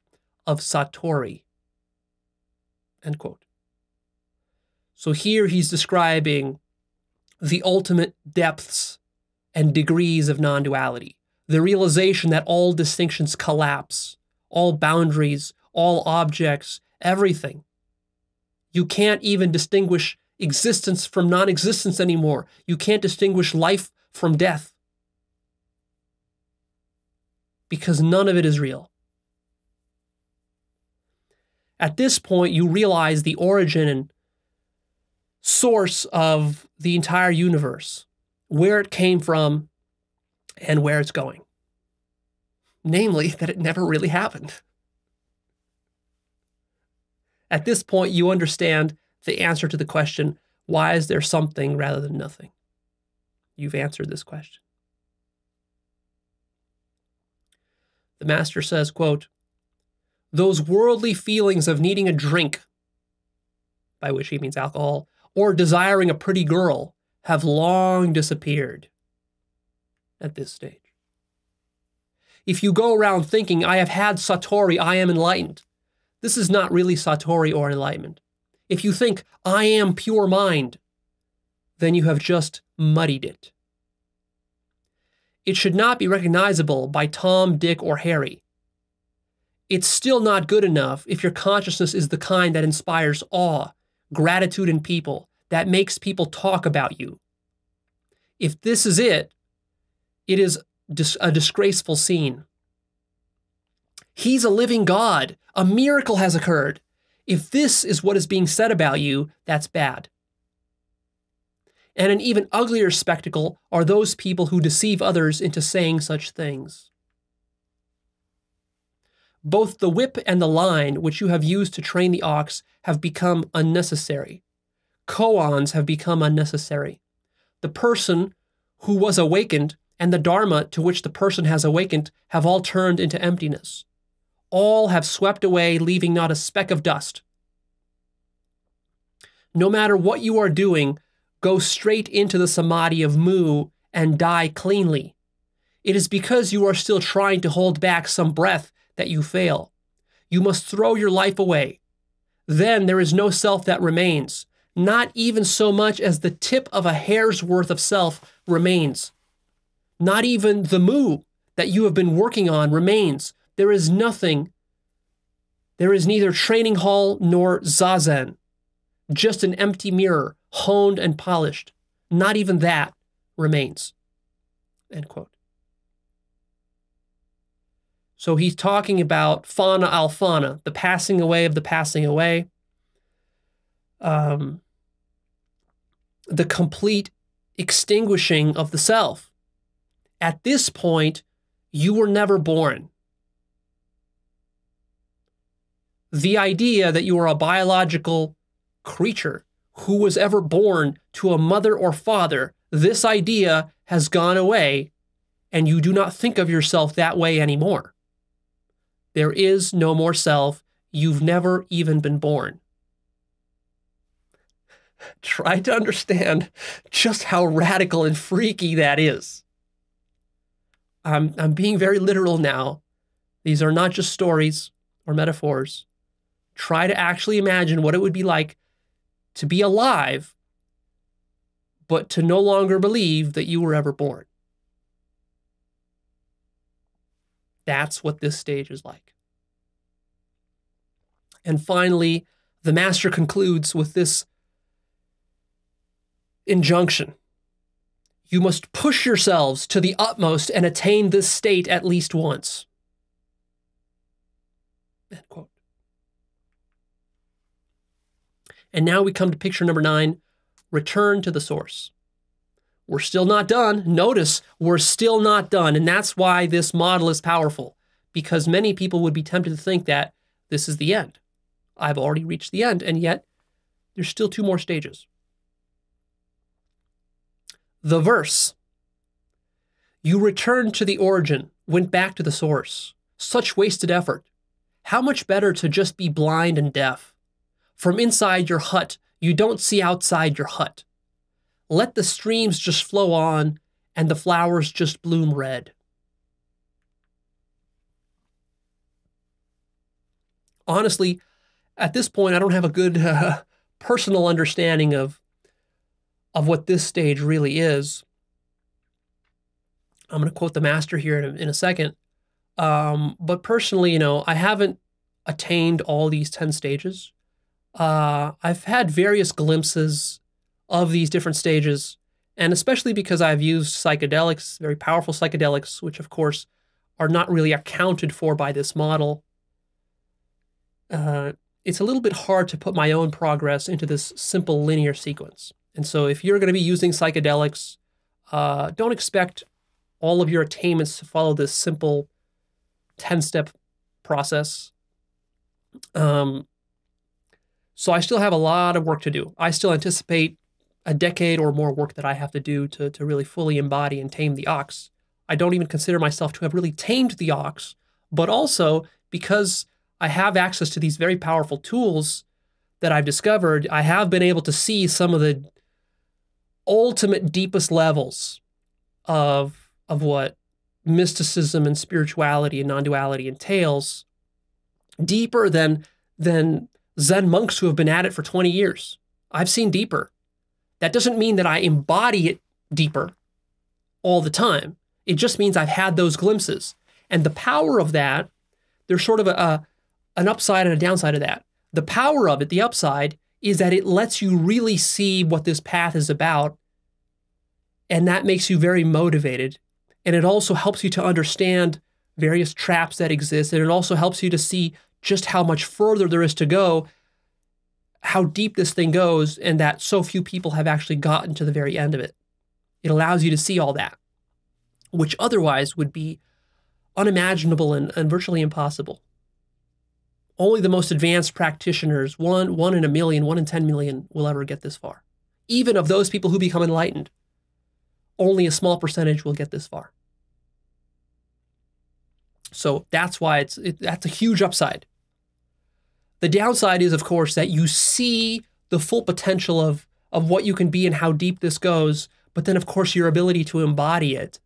of Satori. End quote. So here he's describing the ultimate depths and degrees of non duality, the realization that all distinctions collapse, all boundaries, all objects, everything. You can't even distinguish existence from non existence anymore. You can't distinguish life from death because none of it is real. At this point, you realize the origin and source of the entire universe, where it came from, and where it's going. Namely, that it never really happened. At this point, you understand the answer to the question, why is there something rather than nothing? You've answered this question. The master says, quote, those worldly feelings of needing a drink, by which he means alcohol, or desiring a pretty girl have long disappeared at this stage. If you go around thinking, I have had Satori, I am enlightened, this is not really Satori or enlightenment. If you think, I am pure mind, then you have just muddied it. It should not be recognizable by Tom, Dick, or Harry. It's still not good enough if your consciousness is the kind that inspires awe, gratitude in people, that makes people talk about you. If this is it, it is a disgraceful scene. He's a living God. A miracle has occurred. If this is what is being said about you, that's bad. And an even uglier spectacle are those people who deceive others into saying such things. Both the whip and the line which you have used to train the ox have become unnecessary. Koans have become unnecessary. The person who was awakened and the Dharma to which the person has awakened have all turned into emptiness. All have swept away, leaving not a speck of dust. No matter what you are doing, go straight into the samadhi of Mu and die cleanly. It is because you are still trying to hold back some breath that you fail. You must throw your life away. Then there is no self that remains. Not even so much as the tip of a hair's worth of self remains. Not even the mu that you have been working on remains. There is nothing. There is neither training hall nor zazen, just an empty mirror, honed and polished. Not even that remains. End quote. So he's talking about fana al fana, the passing away of the passing away, um, the complete extinguishing of the self. At this point, you were never born. The idea that you are a biological creature who was ever born to a mother or father, this idea has gone away, and you do not think of yourself that way anymore. There is no more self. You've never even been born. Try to understand just how radical and freaky that is. I'm, I'm being very literal now. These are not just stories or metaphors. Try to actually imagine what it would be like to be alive, but to no longer believe that you were ever born. That's what this stage is like. And finally, the master concludes with this injunction You must push yourselves to the utmost and attain this state at least once. End quote. And now we come to picture number nine return to the source. We're still not done. Notice we're still not done. And that's why this model is powerful, because many people would be tempted to think that this is the end. I've already reached the end, and yet there's still two more stages. The verse You returned to the origin, went back to the source. Such wasted effort. How much better to just be blind and deaf? From inside your hut, you don't see outside your hut. Let the streams just flow on and the flowers just bloom red. Honestly, at this point, I don't have a good uh, personal understanding of of what this stage really is. I'm going to quote the master here in a, in a second. Um, but personally, you know, I haven't attained all these 10 stages. Uh, I've had various glimpses of these different stages, and especially because I've used psychedelics, very powerful psychedelics, which of course are not really accounted for by this model. Uh, it's a little bit hard to put my own progress into this simple linear sequence. And so if you're going to be using psychedelics, uh, don't expect all of your attainments to follow this simple 10 step process. Um, so I still have a lot of work to do. I still anticipate a decade or more work that I have to do to, to really fully embody and tame the ox. I don't even consider myself to have really tamed the ox, but also because I have access to these very powerful tools that I've discovered, I have been able to see some of the ultimate deepest levels of of what mysticism and spirituality and non-duality entails deeper than than zen monks who have been at it for 20 years i've seen deeper that doesn't mean that i embody it deeper all the time it just means i've had those glimpses and the power of that there's sort of a, a an upside and a downside of that the power of it the upside is that it lets you really see what this path is about. And that makes you very motivated. And it also helps you to understand various traps that exist. And it also helps you to see just how much further there is to go how deep this thing goes and that so few people have actually gotten to the very end of it. It allows you to see all that, which otherwise would be unimaginable and, and virtually impossible. Only the most advanced practitioners, one, one in a million, one in 10 million, will ever get this far. Even of those people who become enlightened, only a small percentage will get this far. So that's why it's it, that's a huge upside. The downside is, of course, that you see the full potential of of what you can be and how deep this goes, but then, of course, your ability to embody it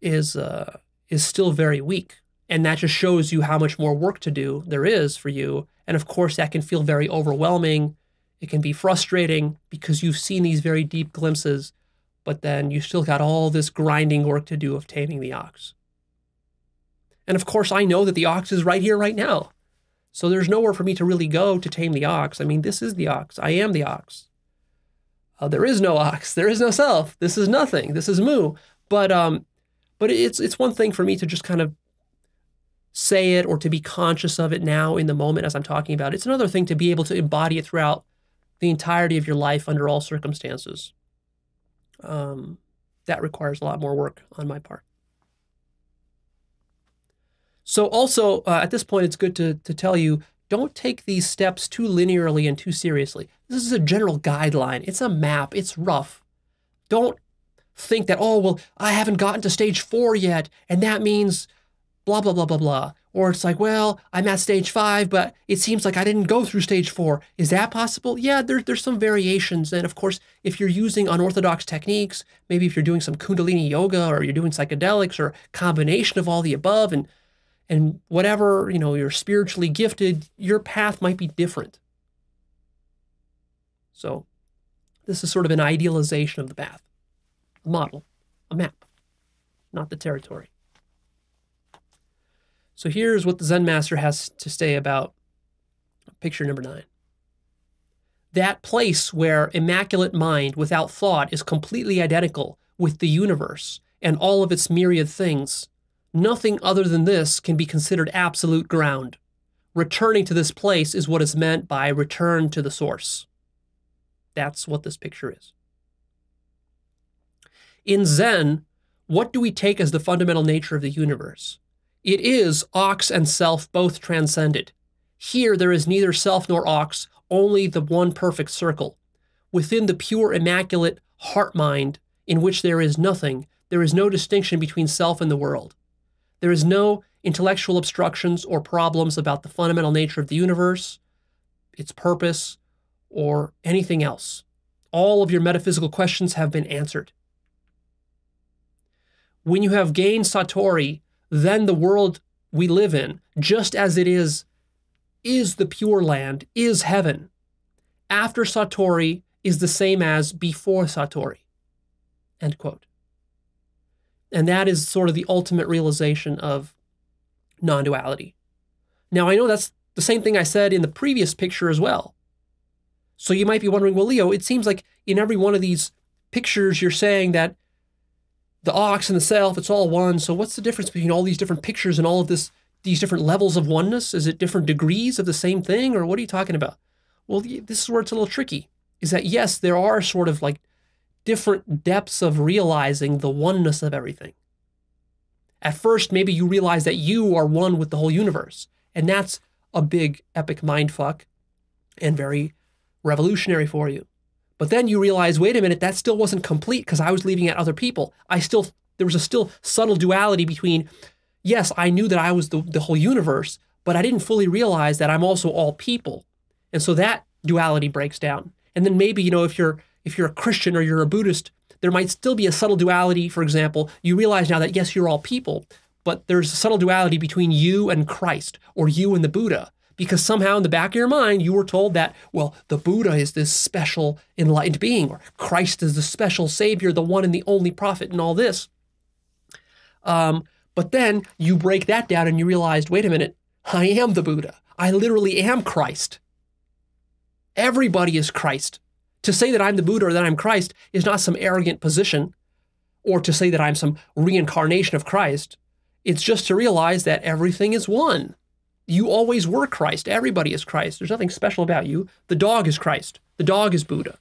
is uh, is still very weak, and that just shows you how much more work to do there is for you. And of course, that can feel very overwhelming. It can be frustrating because you've seen these very deep glimpses, but then you still got all this grinding work to do of taming the ox. And of course, I know that the ox is right here, right now. So there's nowhere for me to really go to tame the ox. I mean, this is the ox. I am the ox. Uh, there is no ox. There is no self. This is nothing. This is mu. But um, but it's it's one thing for me to just kind of say it or to be conscious of it now in the moment as I'm talking about it. It's another thing to be able to embody it throughout the entirety of your life under all circumstances. Um, that requires a lot more work on my part. So also uh, at this point, it's good to, to tell you, don't take these steps too linearly and too seriously. This is a general guideline. It's a map. It's rough. Don't think that, oh, well, I haven't gotten to stage four yet, and that means blah, blah, blah, blah, blah. Or it's like, well, I'm at stage five, but it seems like I didn't go through stage four. Is that possible? Yeah, there, there's some variations. And of course, if you're using unorthodox techniques, maybe if you're doing some Kundalini yoga or you're doing psychedelics or combination of all the above, and and whatever, you know, you're spiritually gifted, your path might be different. So this is sort of an idealization of the path, a model, a map, not the territory. So here's what the Zen master has to say about picture number nine. That place where immaculate mind without thought is completely identical with the universe and all of its myriad things Nothing other than this can be considered absolute ground. Returning to this place is what is meant by return to the source. That's what this picture is. In Zen, what do we take as the fundamental nature of the universe? It is ox and self both transcended. Here there is neither self nor ox, only the one perfect circle. Within the pure, immaculate heart mind, in which there is nothing, there is no distinction between self and the world. There is no intellectual obstructions or problems about the fundamental nature of the universe, its purpose, or anything else. All of your metaphysical questions have been answered. When you have gained Satori, then the world we live in, just as it is, is the pure land, is heaven. After Satori is the same as before Satori. End quote. And that is sort of the ultimate realization of non duality. Now, I know that's the same thing I said in the previous picture as well. So you might be wondering, well, Leo, it seems like in every one of these pictures, you're saying that the ox and the self, it's all one. So what's the difference between all these different pictures and all of this, these different levels of oneness? Is it different degrees of the same thing, or what are you talking about? Well, this is where it's a little tricky. Is that yes, there are sort of like different depths of realizing the oneness of everything. At first, maybe you realize that you are one with the whole universe, and that's a big epic mindfuck and very revolutionary for you. But then you realize, wait a minute, that still wasn't complete because I was leaving out other people. I still there was a still subtle duality between, yes, I knew that I was the, the whole universe, but I didn't fully realize that I'm also all people. And so that duality breaks down. And then maybe, you know, if you're if you're a Christian or you're a Buddhist, there might still be a subtle duality. For example, you realize now that yes, you're all people, but there's a subtle duality between you and Christ or you and the Buddha. Because somehow in the back of your mind, you were told that, well, the Buddha is this special enlightened being, or Christ is the special savior, the one and the only prophet, and all this. Um, but then you break that down and you realize, wait a minute, I am the Buddha. I literally am Christ. Everybody is Christ. To say that I'm the Buddha or that I'm Christ is not some arrogant position or to say that I'm some reincarnation of Christ. It's just to realize that everything is one. You always were Christ. Everybody is Christ. There's nothing special about you. The dog is Christ. The dog is Buddha.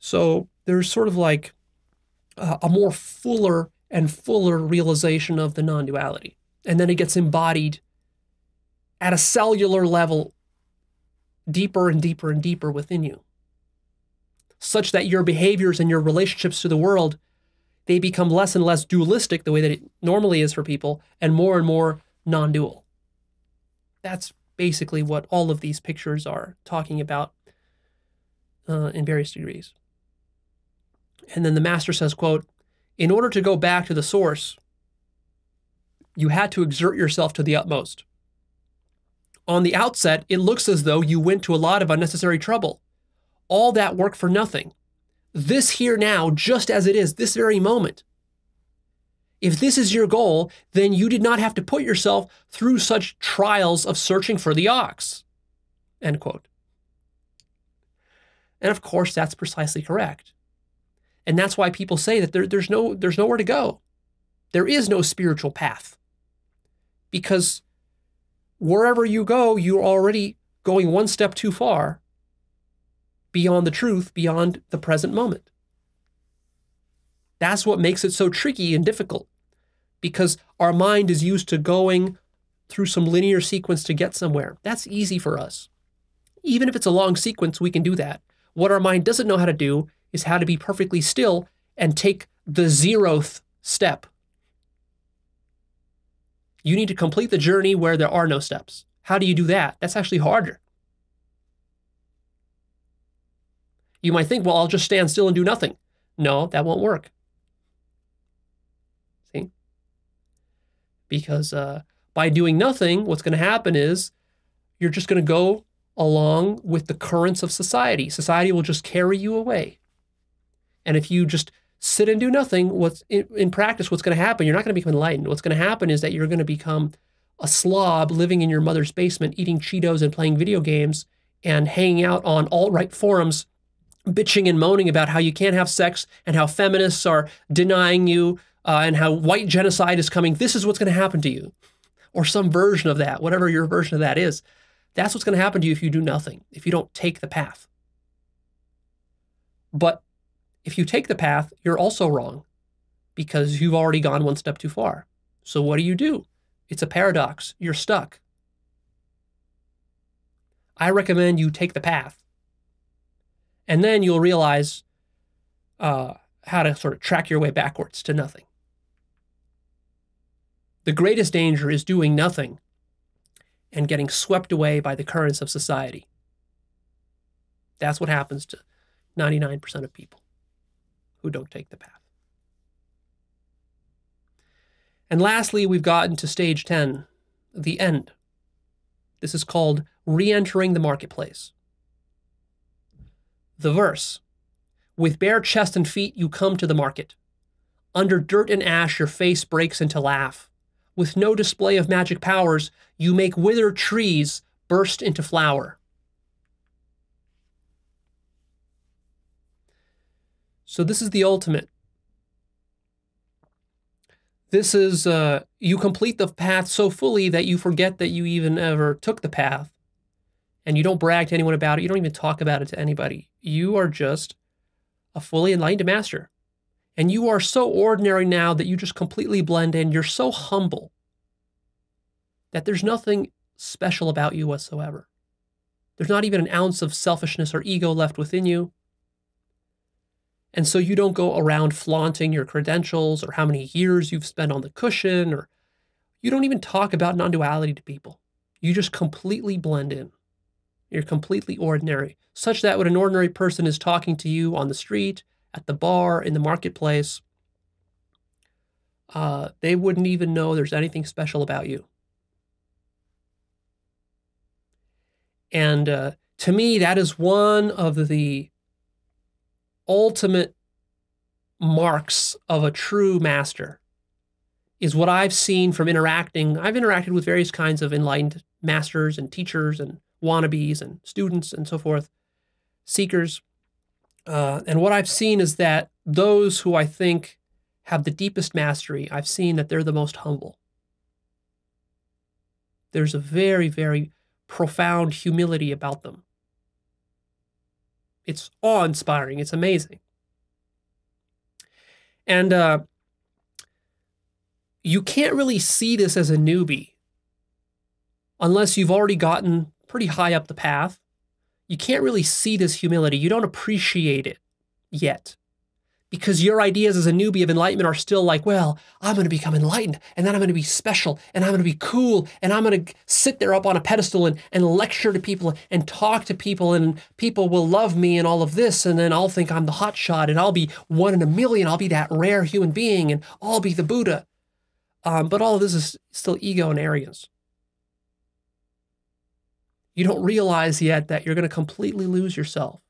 So there's sort of like a, a more fuller and fuller realization of the non duality. And then it gets embodied at a cellular level deeper and deeper and deeper within you, such that your behaviors and your relationships to the world they become less and less dualistic the way that it normally is for people and more and more non-dual. That's basically what all of these pictures are talking about uh, in various degrees. And then the master says, quote, in order to go back to the source, you had to exert yourself to the utmost. On the outset, it looks as though you went to a lot of unnecessary trouble. All that work for nothing this here now, just as it is, this very moment. If this is your goal, then you did not have to put yourself through such trials of searching for the ox. End quote. And of course, that's precisely correct. And that's why people say that there, there's, no, there's nowhere to go. There is no spiritual path. Because wherever you go, you're already going one step too far beyond the truth, beyond the present moment. That's what makes it so tricky and difficult because our mind is used to going through some linear sequence to get somewhere. That's easy for us. Even if it's a long sequence, we can do that. What our mind doesn't know how to do is how to be perfectly still and take the zeroth step. You need to complete the journey where there are no steps. How do you do that? That's actually harder. You might think, well, I'll just stand still and do nothing. No, that won't work. See? Because uh, by doing nothing, what's going to happen is you're just going to go along with the currents of society. Society will just carry you away. And if you just sit and do nothing, what's in, in practice, what's going to happen? You're not going to become enlightened. What's going to happen is that you're going to become a slob living in your mother's basement, eating Cheetos and playing video games and hanging out on alt right forums bitching and moaning about how you can't have sex and how feminists are denying you uh, and how white genocide is coming. This is what's going to happen to you, or some version of that, whatever your version of that is. That's what's going to happen to you if you do nothing, if you don't take the path. But if you take the path, you're also wrong because you've already gone one step too far. So what do you do? It's a paradox. You're stuck. I recommend you take the path and then you'll realize uh, how to sort of track your way backwards to nothing. The greatest danger is doing nothing and getting swept away by the currents of society. That's what happens to 99% of people who don't take the path. And lastly, we've gotten to stage 10, the end. This is called re entering the marketplace. The verse With bare chest and feet you come to the market. Under dirt and ash your face breaks into laugh. With no display of magic powers, you make withered trees burst into flower. So, this is the ultimate. This is, uh, you complete the path so fully that you forget that you even ever took the path and you don't brag to anyone about it. You don't even talk about it to anybody. You are just a fully enlightened master. And you are so ordinary now that you just completely blend in. You're so humble that there's nothing special about you whatsoever. There's not even an ounce of selfishness or ego left within you. And so you don't go around flaunting your credentials or how many years you've spent on the cushion, or you don't even talk about non duality to people. You just completely blend in. You're completely ordinary, such that when an ordinary person is talking to you on the street, at the bar, in the marketplace, uh, they wouldn't even know there's anything special about you. And uh, to me, that is one of the ultimate marks of a true master is what I've seen from interacting. I've interacted with various kinds of enlightened masters and teachers and wannabes and students and so forth, seekers. Uh, and what I've seen is that those who I think have the deepest mastery, I've seen that they're the most humble. there's a very, very profound humility about them. It's awe inspiring, it's amazing. And uh, you can't really see this as a newbie unless you've already gotten pretty high up the path. You can't really see this humility. You don't appreciate it yet because your ideas as a newbie of enlightenment are still like, well, I'm going to become enlightened and then I'm going to be special and I'm going to be cool and I'm going to sit there up on a pedestal and, and lecture to people and talk to people and people will love me and all of this. And then I'll think I'm the hot shot and I'll be one in a million. I'll be that rare human being and I'll be the Buddha. Um, but all of this is still ego and arrogance. You don't realize yet that you're going to completely lose yourself.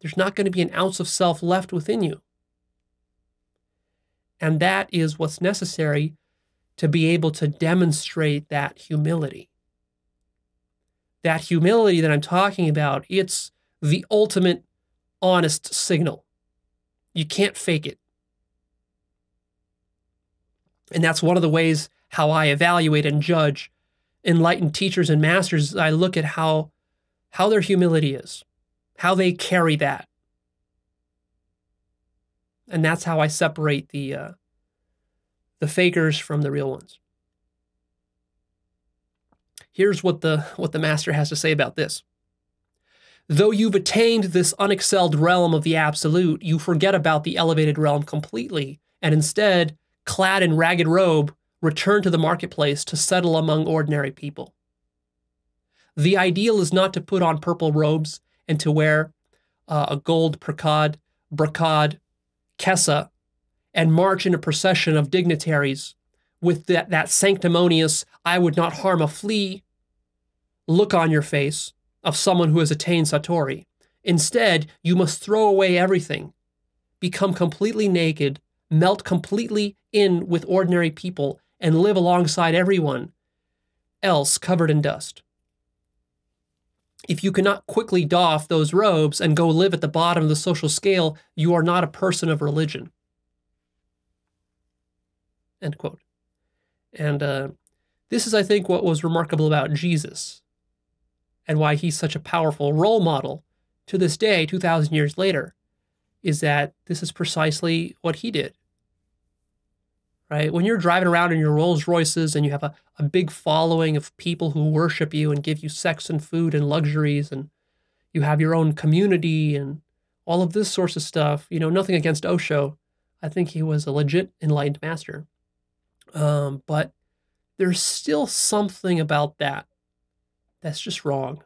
There's not going to be an ounce of self left within you. And that is what's necessary to be able to demonstrate that humility. That humility that I'm talking about, it's the ultimate honest signal. You can't fake it. And that's one of the ways how I evaluate and judge enlightened teachers and masters. I look at how how their humility is, how they carry that and that's how I separate the uh, the fakers from the real ones. Here's what the what the master has to say about this. Though you've attained this unexcelled realm of the absolute, you forget about the elevated realm completely, and instead, clad in ragged robe, return to the marketplace to settle among ordinary people. The ideal is not to put on purple robes and to wear uh, a gold brocade, brocade Kesa and march in a procession of dignitaries with that, that sanctimonious, I would not harm a flea look on your face of someone who has attained Satori. Instead, you must throw away everything, become completely naked, melt completely in with ordinary people, and live alongside everyone else covered in dust. If you cannot quickly doff those robes and go live at the bottom of the social scale, you are not a person of religion. End quote. And uh, this is, I think, what was remarkable about Jesus and why he's such a powerful role model to this day, 2,000 years later, is that this is precisely what he did right? When you're driving around in your Rolls Royces and you have a, a big following of people who worship you and give you sex and food and luxuries, and you have your own community and all of this sorts of stuff, you know, nothing against Osho. I think he was a legit enlightened master. Um, but there's still something about that that's just wrong.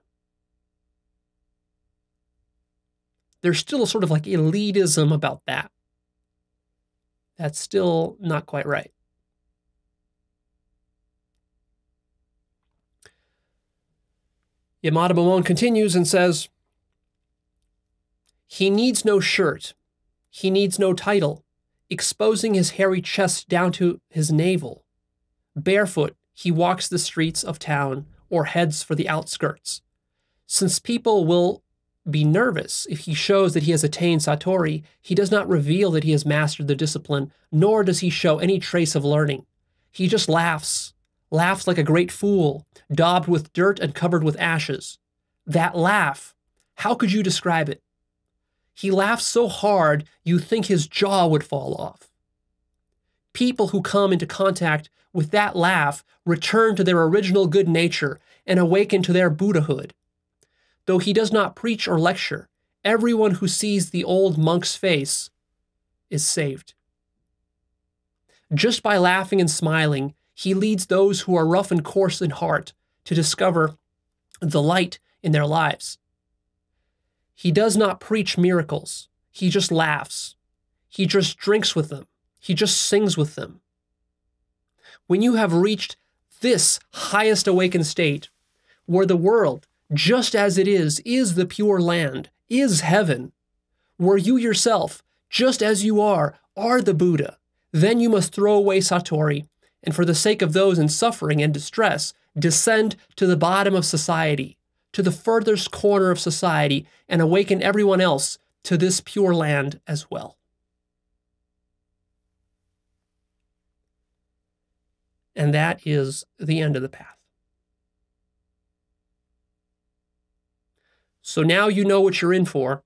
There's still a sort of like elitism about that that's still not quite right. Yamada Mumon continues and says, He needs no shirt. He needs no title, exposing his hairy chest down to his navel. Barefoot, he walks the streets of town or heads for the outskirts. Since people will be nervous if he shows that he has attained Satori. He does not reveal that he has mastered the discipline, nor does he show any trace of learning. He just laughs, laughs like a great fool, daubed with dirt and covered with ashes. That laugh, how could you describe it? He laughs so hard you think his jaw would fall off. People who come into contact with that laugh return to their original good nature and awaken to their Buddhahood. Though he does not preach or lecture, everyone who sees the old monk's face is saved. Just by laughing and smiling, he leads those who are rough and coarse in heart to discover the light in their lives. He does not preach miracles, he just laughs. He just drinks with them, he just sings with them. When you have reached this highest awakened state, where the world just as it is, is the pure land, is heaven, where you yourself, just as you are, are the Buddha, then you must throw away Satori, and for the sake of those in suffering and distress, descend to the bottom of society, to the furthest corner of society, and awaken everyone else to this pure land as well. And that is the end of the path. So now you know what you're in for.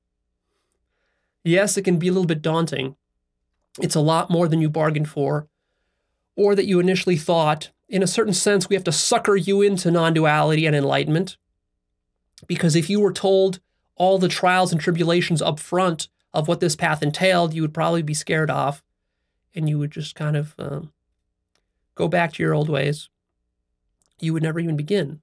Yes, it can be a little bit daunting. It's a lot more than you bargained for or that you initially thought. In a certain sense, we have to sucker you into non duality and enlightenment. Because if you were told all the trials and tribulations up front of what this path entailed, you would probably be scared off and you would just kind of um, go back to your old ways. You would never even begin.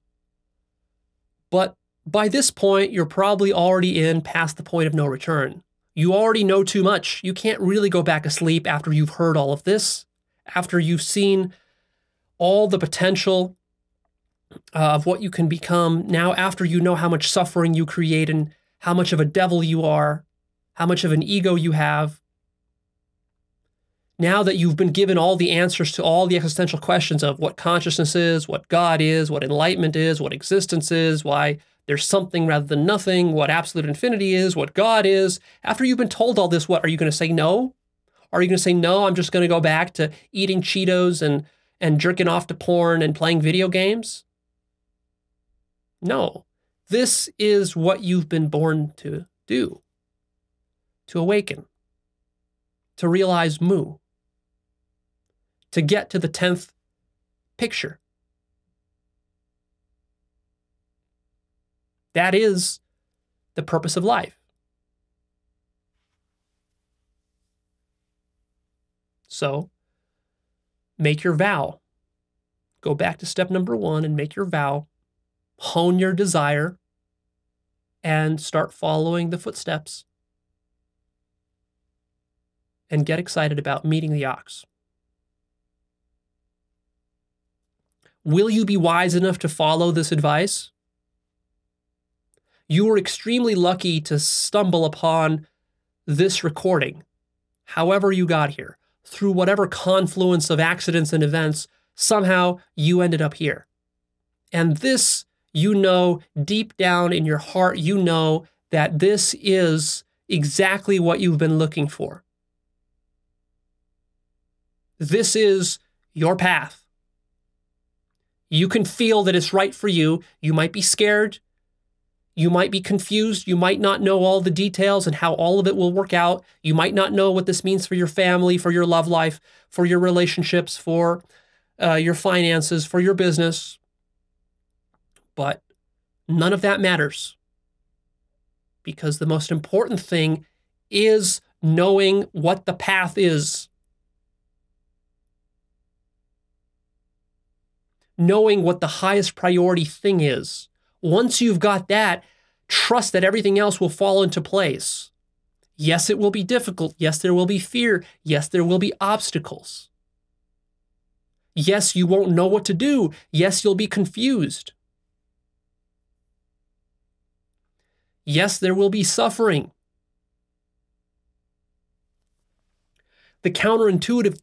But by this point, you're probably already in past the point of no return. You already know too much. You can't really go back asleep after you've heard all of this, after you've seen all the potential uh, of what you can become. Now, after you know how much suffering you create and how much of a devil you are, how much of an ego you have, now that you've been given all the answers to all the existential questions of what consciousness is, what God is, what enlightenment is, what existence is, why there's something rather than nothing, what absolute infinity is, what God is. After you've been told all this, what are you going to say no? Are you going to say no, I'm just going to go back to eating Cheetos and and jerking off to porn and playing video games? No. This is what you've been born to do. To awaken. To realize mu. To get to the 10th picture. That is the purpose of life. So, make your vow. Go back to step number one and make your vow. Hone your desire and start following the footsteps. And get excited about meeting the ox. Will you be wise enough to follow this advice? You were extremely lucky to stumble upon this recording, however you got here, through whatever confluence of accidents and events, somehow you ended up here. And this, you know, deep down in your heart, you know that this is exactly what you've been looking for. This is your path. You can feel that it's right for you. You might be scared. You might be confused. You might not know all the details and how all of it will work out. You might not know what this means for your family, for your love life, for your relationships, for uh, your finances, for your business. But none of that matters because the most important thing is knowing what the path is. Knowing what the highest priority thing is. Once you've got that, trust that everything else will fall into place. Yes, it will be difficult. Yes, there will be fear. Yes, there will be obstacles. Yes, you won't know what to do. Yes, you'll be confused. Yes, there will be suffering. The counterintuitive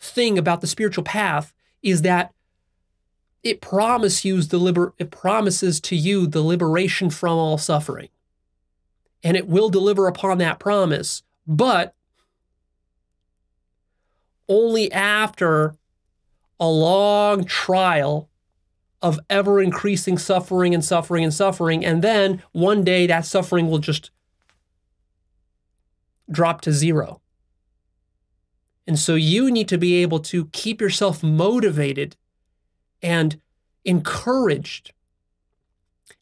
thing about the spiritual path is that it promises you the liber- it promises to you the liberation from all suffering. And it will deliver upon that promise, but only after a long trial of ever increasing suffering and suffering and suffering. And then one day that suffering will just drop to zero. And so you need to be able to keep yourself motivated and encouraged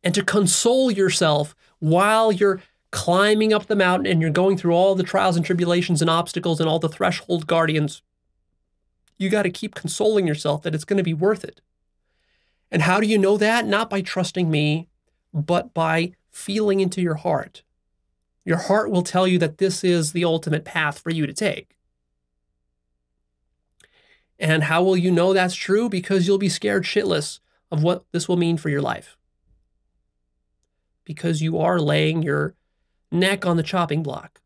and to console yourself while you're climbing up the mountain and you're going through all the trials and tribulations and obstacles and all the threshold guardians. You got to keep consoling yourself that it's going to be worth it. And how do you know that? Not by trusting me, but by feeling into your heart. Your heart will tell you that this is the ultimate path for you to take. And how will you know that's true? Because you'll be scared shitless of what this will mean for your life. Because you are laying your neck on the chopping block.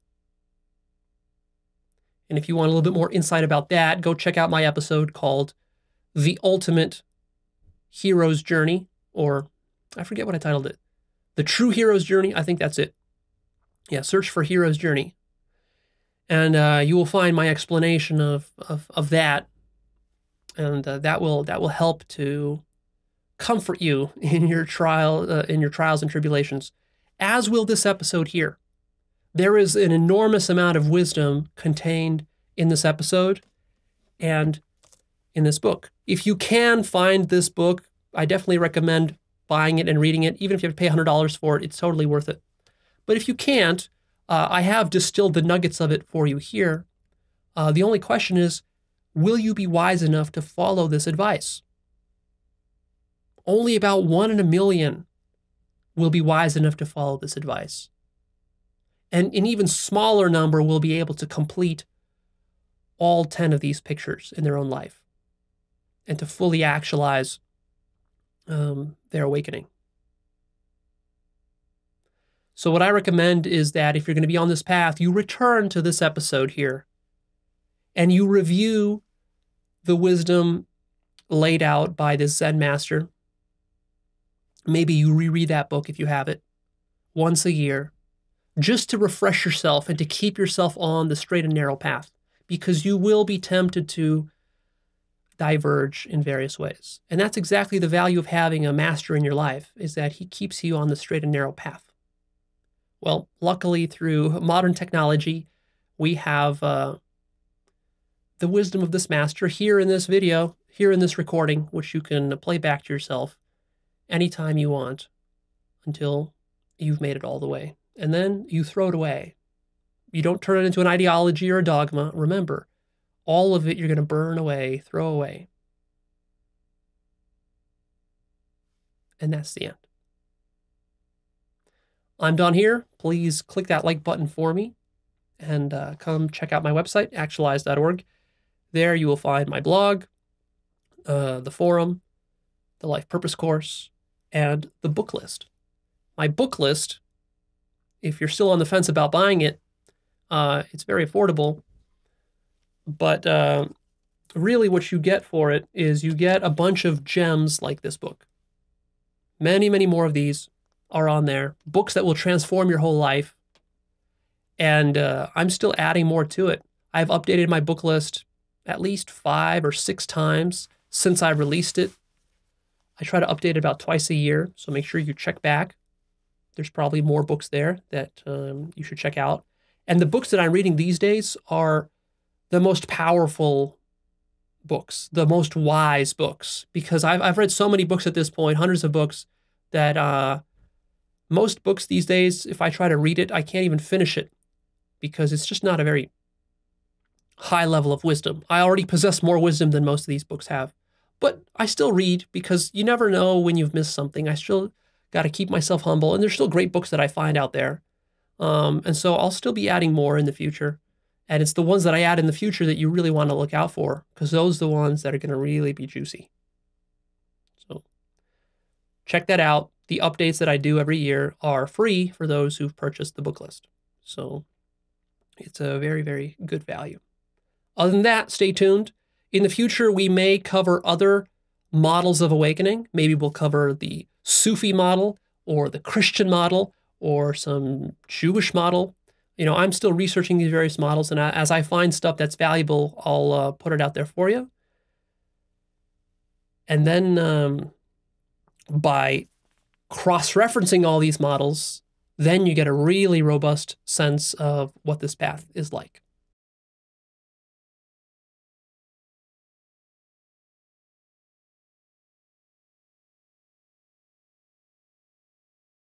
And if you want a little bit more insight about that, go check out my episode called The Ultimate Hero's Journey, or I forget what I titled it. The True Hero's Journey. I think that's it. Yeah, search for Hero's Journey. And uh, you will find my explanation of, of, of that and uh, that will that will help to comfort you in your trial uh, in your trials and tribulations as will this episode here. There is an enormous amount of wisdom contained in this episode and in this book. If you can find this book, I definitely recommend buying it and reading it. Even if you have to pay $100 for it, it's totally worth it. But if you can't, uh, I have distilled the nuggets of it for you here. Uh, the only question is will you be wise enough to follow this advice? Only about one in a million will be wise enough to follow this advice. And an even smaller number will be able to complete all 10 of these pictures in their own life and to fully actualize um, their awakening. So, what I recommend is that if you're going to be on this path, you return to this episode here and you review the wisdom laid out by this Zen master. Maybe you reread that book if you have it once a year, just to refresh yourself and to keep yourself on the straight and narrow path, because you will be tempted to diverge in various ways. And that's exactly the value of having a master in your life is that he keeps you on the straight and narrow path. Well, luckily through modern technology, we have uh, the wisdom of this master here in this video, here in this recording, which you can play back to yourself anytime you want until you've made it all the way. And then you throw it away. You don't turn it into an ideology or a dogma. Remember, all of it you're going to burn away, throw away. And that's the end. I'm done here. Please click that like button for me and uh, come check out my website, actualized.org. There you will find my blog, uh, the forum, the life purpose course, and the book list. My book list, if you're still on the fence about buying it, uh, it's very affordable. But uh, really, what you get for it is you get a bunch of gems like this book. Many, many more of these are on there. Books that will transform your whole life. And uh, I'm still adding more to it. I've updated my book list at least five or six times since I released it. I try to update it about twice a year, so make sure you check back. There's probably more books there that um, you should check out. And the books that I'm reading these days are the most powerful books, the most wise books, because I've, I've read so many books at this point, hundreds of books, that uh, most books these days, if I try to read it, I can't even finish it because it's just not a very high level of wisdom. I already possess more wisdom than most of these books have. But I still read because you never know when you've missed something. I still got to keep myself humble. And there's still great books that I find out there. Um, and so I'll still be adding more in the future. And it's the ones that I add in the future that you really want to look out for because those are the ones that are going to really be juicy. So check that out. The updates that I do every year are free for those who've purchased the book list. So it's a very, very good value. Other than that, stay tuned. In the future, we may cover other models of awakening. Maybe we'll cover the Sufi model or the Christian model or some Jewish model. You know, I'm still researching these various models, and as I find stuff that's valuable, I'll uh, put it out there for you. And then um, by cross referencing all these models, then you get a really robust sense of what this path is like.